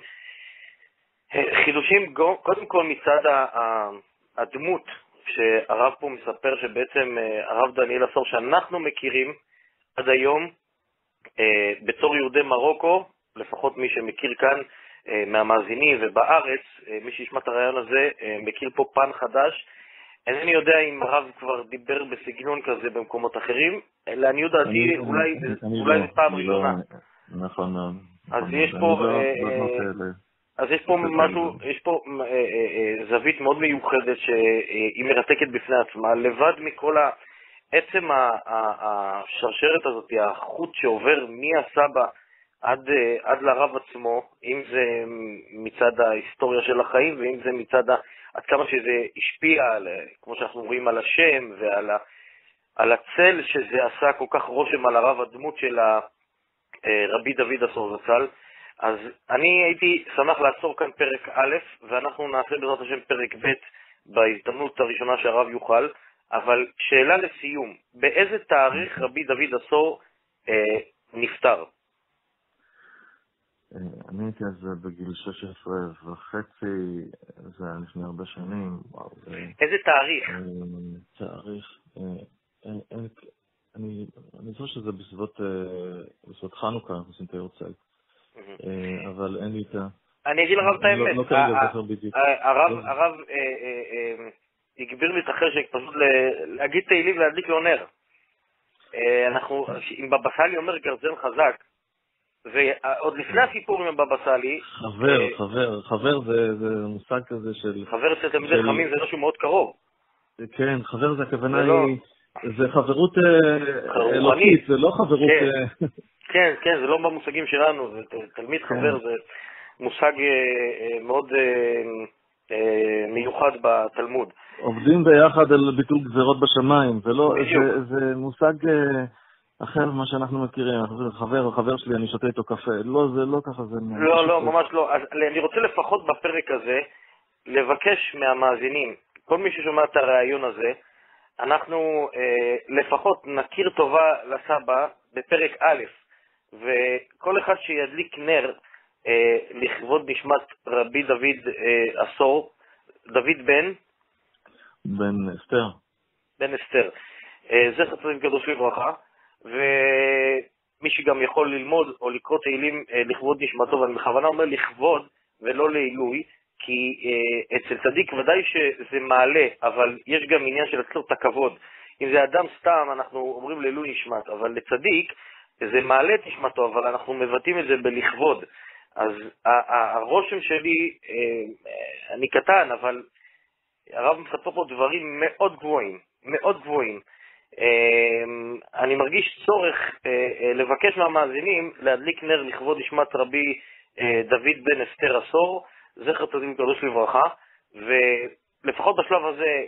אה, חידושים קודם כל מצד הדמות שהרב פה מספר שבעצם אה, הרב דניאל עשור שאנחנו מכירים עד היום בתור יהודי מרוקו, לפחות מי שמכיר כאן, אה, מהמאזינים ובארץ, אה, מי שישמע את הרעיון הזה אה, מכיר פה פן חדש אינני יודע אם הרב כבר דיבר בסגנון כזה במקומות אחרים, לעניות דעתי אולי לא, זו פעם לא- ראשונה. נכון מאוד. אז נכון יש. פה, לא- אה, לא אה, אז יש פה. משהו, יש פה אה, אה, אה, זווית מאוד מיוחדת שהיא מרתקת בפני עצמה, לבד מכל ה... עצם השרשרת הזאת, החוט שעובר מהסבא עד, אה, עד לרב עצמו, אם זה מצד ההיסטוריה של החיים ואם זה מצד ה... עד כמה שזה השפיע, על, אה, כמו שאנחנו רואים, על השם ועל ה, על הצל שזה עשה כל כך רושם על הרב, הדמות של אה, רבי דוד אסור זצ"ל. אז אני הייתי שמח לעצור כאן פרק א', ואנחנו נעשה בעזרת השם פרק ב' בהזדמנות הראשונה שהרב יוכל, אבל שאלה לסיום, באיזה תאריך רבי דוד אסור אה, נפטר? אה, אני הייתי אז בגיל 16 וחצי, זה היה לפני הרבה שנים. איזה תאריך? אה, תאריך, אה, אני זוכר שזה בסביבות אה, חנוכה, אנחנו עושים את אה, אבל אין לי את ה... אני אגיד לרב את לא- האמת, לא הרב לא- הרב, אה, אה, אה, הגביר לי את החשק פשוט להגיד תהילים ולהדליק לו נר. אה, אנחנו, אם בבא סאלי אומר גרזן חזק, ועוד לפני הסיפור עם הבבא סאלי, חבר, אה, חבר, חבר זה זה מושג כזה של... חבר אצל תלמידי של- חכמים זה משהו מאוד קרוב. כן, חבר זה הכוונה זה לא- היא... זה חברות אה. אלוקית, זה לא חברות... כן. אה, כן, כן, זה לא במושגים שלנו, זה תלמיד כן. חבר זה מושג מאוד מיוחד בתלמוד. עובדים ביחד על ביטול גזרות בשמיים, זה לא. זה, זה מושג אחר ממה שאנחנו מכירים, חבר, חבר שלי, אני שותה איתו קפה, לא, זה לא ככה, זה... לא, לא, ממש לא. אז אני רוצה לפחות בפרק הזה לבקש מהמאזינים, כל מי ששומע את הריאיון הזה, אנחנו אה, לפחות נכיר טובה לסבא בפרק א', וכל אחד שידליק נר אה, לכבוד נשמת רבי דוד אה, עשור, דוד בן, בן אסתר. בן אסתר. אה, זכר צדיק קדוש לברכה, ומי שגם יכול ללמוד או לקרוא תהילים אה, לכבוד נשמתו, ואני בכוונה אומר לכבוד ולא לעילוי, כי אה, אצל צדיק ודאי שזה מעלה, אבל יש גם עניין של לעצור את הכבוד. אם זה אדם סתם, אנחנו אומרים לעילוי נשמת, אבל לצדיק זה מעלה את נשמתו, אבל אנחנו מבטאים את זה בלכבוד. אז הרושם שלי, אה, אני קטן, אבל הרב מספר פה דברים מאוד גבוהים, מאוד גבוהים. אמ, אני מרגיש צורך אה, אה, לבקש מהמאזינים להדליק נר לכבוד נשמת רבי אה, דוד בן אסתר עשור, זכר צדיק קדוש לברכה, ולפחות בשלב הזה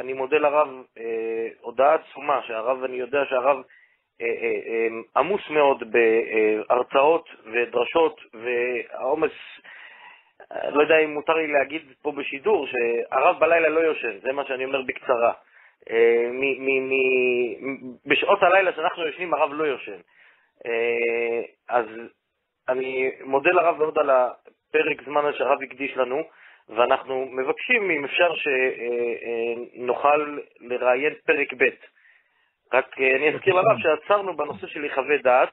אני מודה לרב הודעה עצומה, שהרב, אני יודע שהרב עמוס מאוד בהרצאות ודרשות, והעומס לא יודע אם מותר לי להגיד פה בשידור, שהרב בלילה לא יושן, זה מה שאני אומר בקצרה. אה, מ- מ- מ- בשעות הלילה שאנחנו יושנים הרב לא יושן. אה, אז אני מודה לרב מאוד על הפרק זמן שהרב הקדיש לנו, ואנחנו מבקשים אם אפשר שנוכל לראיין פרק ב'. רק אה, אני אזכיר לרב שעצרנו בנושא של יחווה דעת,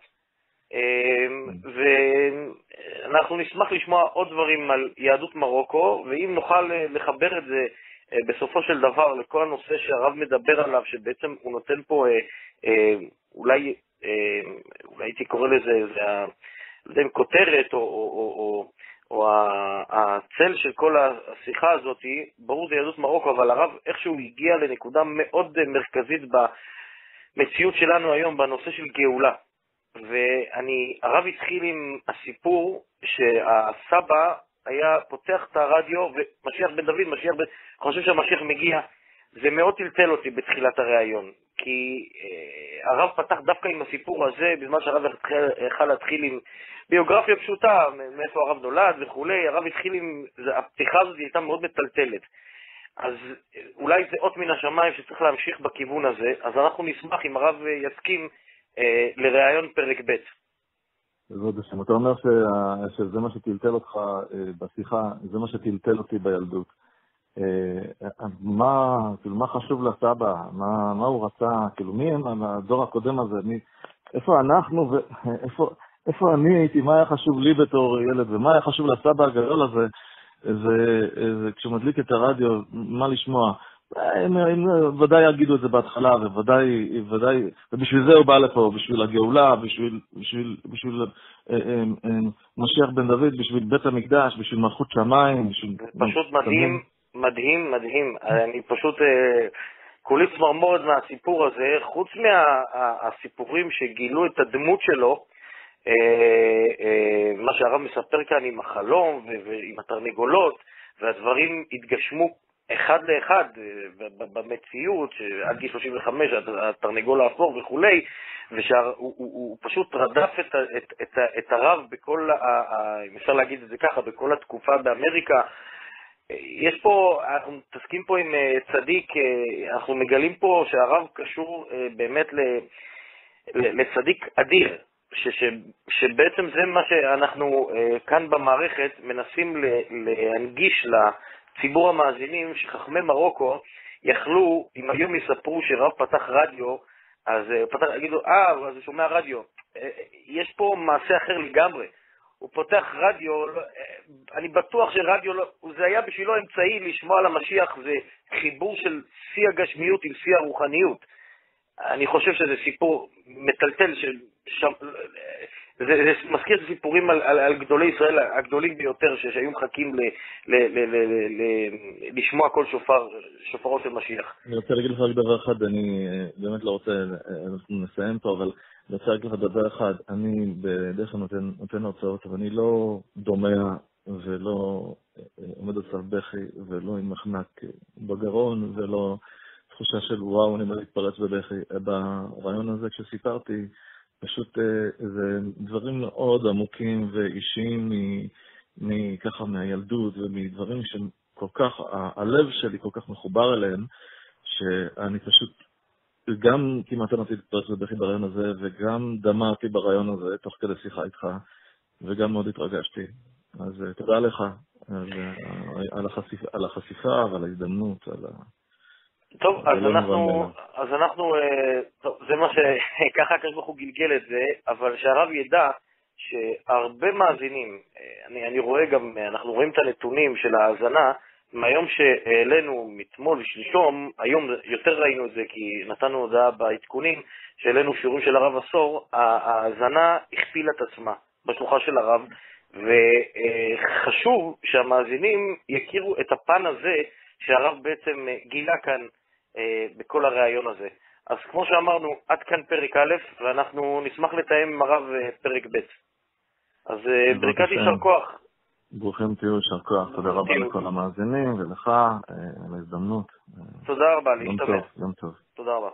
אה, ואנחנו נשמח לשמוע עוד דברים על יהדות מרוקו, ואם נוכל אה, לחבר את זה אה, בסופו של דבר לכל הנושא שהרב מדבר עליו, שבעצם הוא נותן פה אה, אה, אולי, אה, אולי הייתי קורא לזה, זה לא כותרת או, או, או, או, או הצל של כל השיחה הזאת, ברור זה יהדות מרוקו, אבל הרב איכשהו הגיע לנקודה מאוד אה, מרכזית במציאות שלנו היום בנושא של גאולה. ואני, הרב התחיל עם הסיפור שהסבא היה פותח את הרדיו, ומשיח בן דוד, משיח בן... חושב שהמשיח מגיע. זה מאוד טלטל אותי בתחילת הריאיון, כי אה, הרב פתח דווקא עם הסיפור הזה, בזמן שהרב יכל- להתחיל עם ביוגרפיה פשוטה, מאיפה הרב נולד וכולי, הרב התחיל עם... הפתיחה הזאת הייתה מאוד מטלטלת. אז אה, אולי זה אות מן השמיים שצריך להמשיך בכיוון הזה, אז אנחנו נשמח אם הרב יסכים אה, לראיון פרק ב'. בעזרת השם. אתה אומר שזה מה שטלטל אותך אה, בשיחה, זה מה שטלטל אותי בילדות. אה, מה, כאילו, מה חשוב לסבא? מה, מה הוא רצה? כאילו, מי הם הדור הקודם הזה? מי, איפה אנחנו ואיפה איפה אני הייתי? מה היה חשוב לי בתור ילד? ומה היה חשוב לסבא הגדול הזה? זה, זה, כשהוא מדליק את הרדיו, מה לשמוע? הם, הם ודאי יגידו את זה בהתחלה, וודאי, ודאי, ובשביל זה הוא בא לפה, בשביל הגאולה, בשביל, בשביל, בשביל אה, אה, אה, משיח בן דוד, בשביל בית המקדש, בשביל מלכות שמיים, בשביל... פשוט מדהים, מדהים, מדהים. אני פשוט... כולי צמרמורת מהסיפור הזה, חוץ מהסיפורים מה, שגילו את הדמות שלו, מה שהרב מספר כאן עם החלום ועם התרנגולות, והדברים התגשמו אחד לאחד אה, במציאות, שעד גיל 35 התרנגול האפור וכולי, ושהוא פשוט רדף את, את, את, את הרב בכל, אם אפשר להגיד את זה ככה, בכל התקופה באמריקה. יש פה, אנחנו מתעסקים פה עם צדיק, אנחנו מגלים פה שהרב קשור באמת לצדיק אדיר, ש, ש, שבעצם זה מה שאנחנו כאן במערכת מנסים להנגיש לציבור המאזינים, שחכמי מרוקו יכלו, אם היום יספרו שרב פתח רדיו, אז uh, פתח, יגידו, אה, אז הוא שומע רדיו. Uh, יש פה מעשה אחר לגמרי. הוא פותח רדיו, לא, אני בטוח שרדיו, לא, זה היה בשבילו אמצעי לשמוע על המשיח, זה חיבור של שיא הגשמיות עם שיא הרוחניות. אני חושב שזה סיפור מטלטל של שם, זה, זה מזכיר סיפורים על, על, על גדולי ישראל הגדולים ביותר שהיו מחכים ל, ל, ל, ל, ל, ל, לשמוע כל שופר, שופרות של משיח. אני רוצה להגיד לך רק דבר אחד, אני אה, באמת לא רוצה, אה, אנחנו נסיים פה, אבל אני רוצה להגיד לך דבר אחד, אני בדרך כלל נותן, נותן הרצאות, אבל אני לא דומע ולא אה, עומד על סף בכי ולא עם מחנק בגרון ולא תחושה של וואו, אני מתפרץ בבכי. ברעיון הזה כשסיפרתי, פשוט אה, זה דברים מאוד עמוקים ואישיים מככה מהילדות ומדברים שכל כך, הלב שלי כל כך מחובר אליהם, שאני פשוט גם כמעט נתתי להתפרץ בבכי ברעיון הזה, וגם דמעתי ברעיון הזה תוך כדי שיחה איתך, וגם מאוד התרגשתי. אז אה, תודה לך על, על, החשיפה, על ההזדמנות, על ה... טוב, אז אנחנו, אז אנחנו, אה, טוב, זה מה ש... ככה הקדוש ברוך הוא גלגל את זה, אבל שהרב ידע שהרבה מאזינים, אה, אני, אני רואה גם, אנחנו רואים את הנתונים של ההאזנה, מהיום שהעלינו, מתמול, שלשום, היום יותר ראינו את זה כי נתנו הודעה בעדכונים, שהעלינו שיעורים של הרב עשור, ההאזנה הכפילה את עצמה בשלוחה של הרב, וחשוב שהמאזינים יכירו את הפן הזה שהרב בעצם גילה כאן אה, בכל הריאיון הזה. אז כמו שאמרנו, עד כאן פרק א', ואנחנו נשמח לתאם עם הרב אה, פרק ב'. אז אה, ברכת יישר כוח. ברוכים תהיו, יישר כוח. תודה רבה לכל המאזינים ולך על ההזדמנות. תודה רבה, להשתמש. יום טוב. תודה רבה.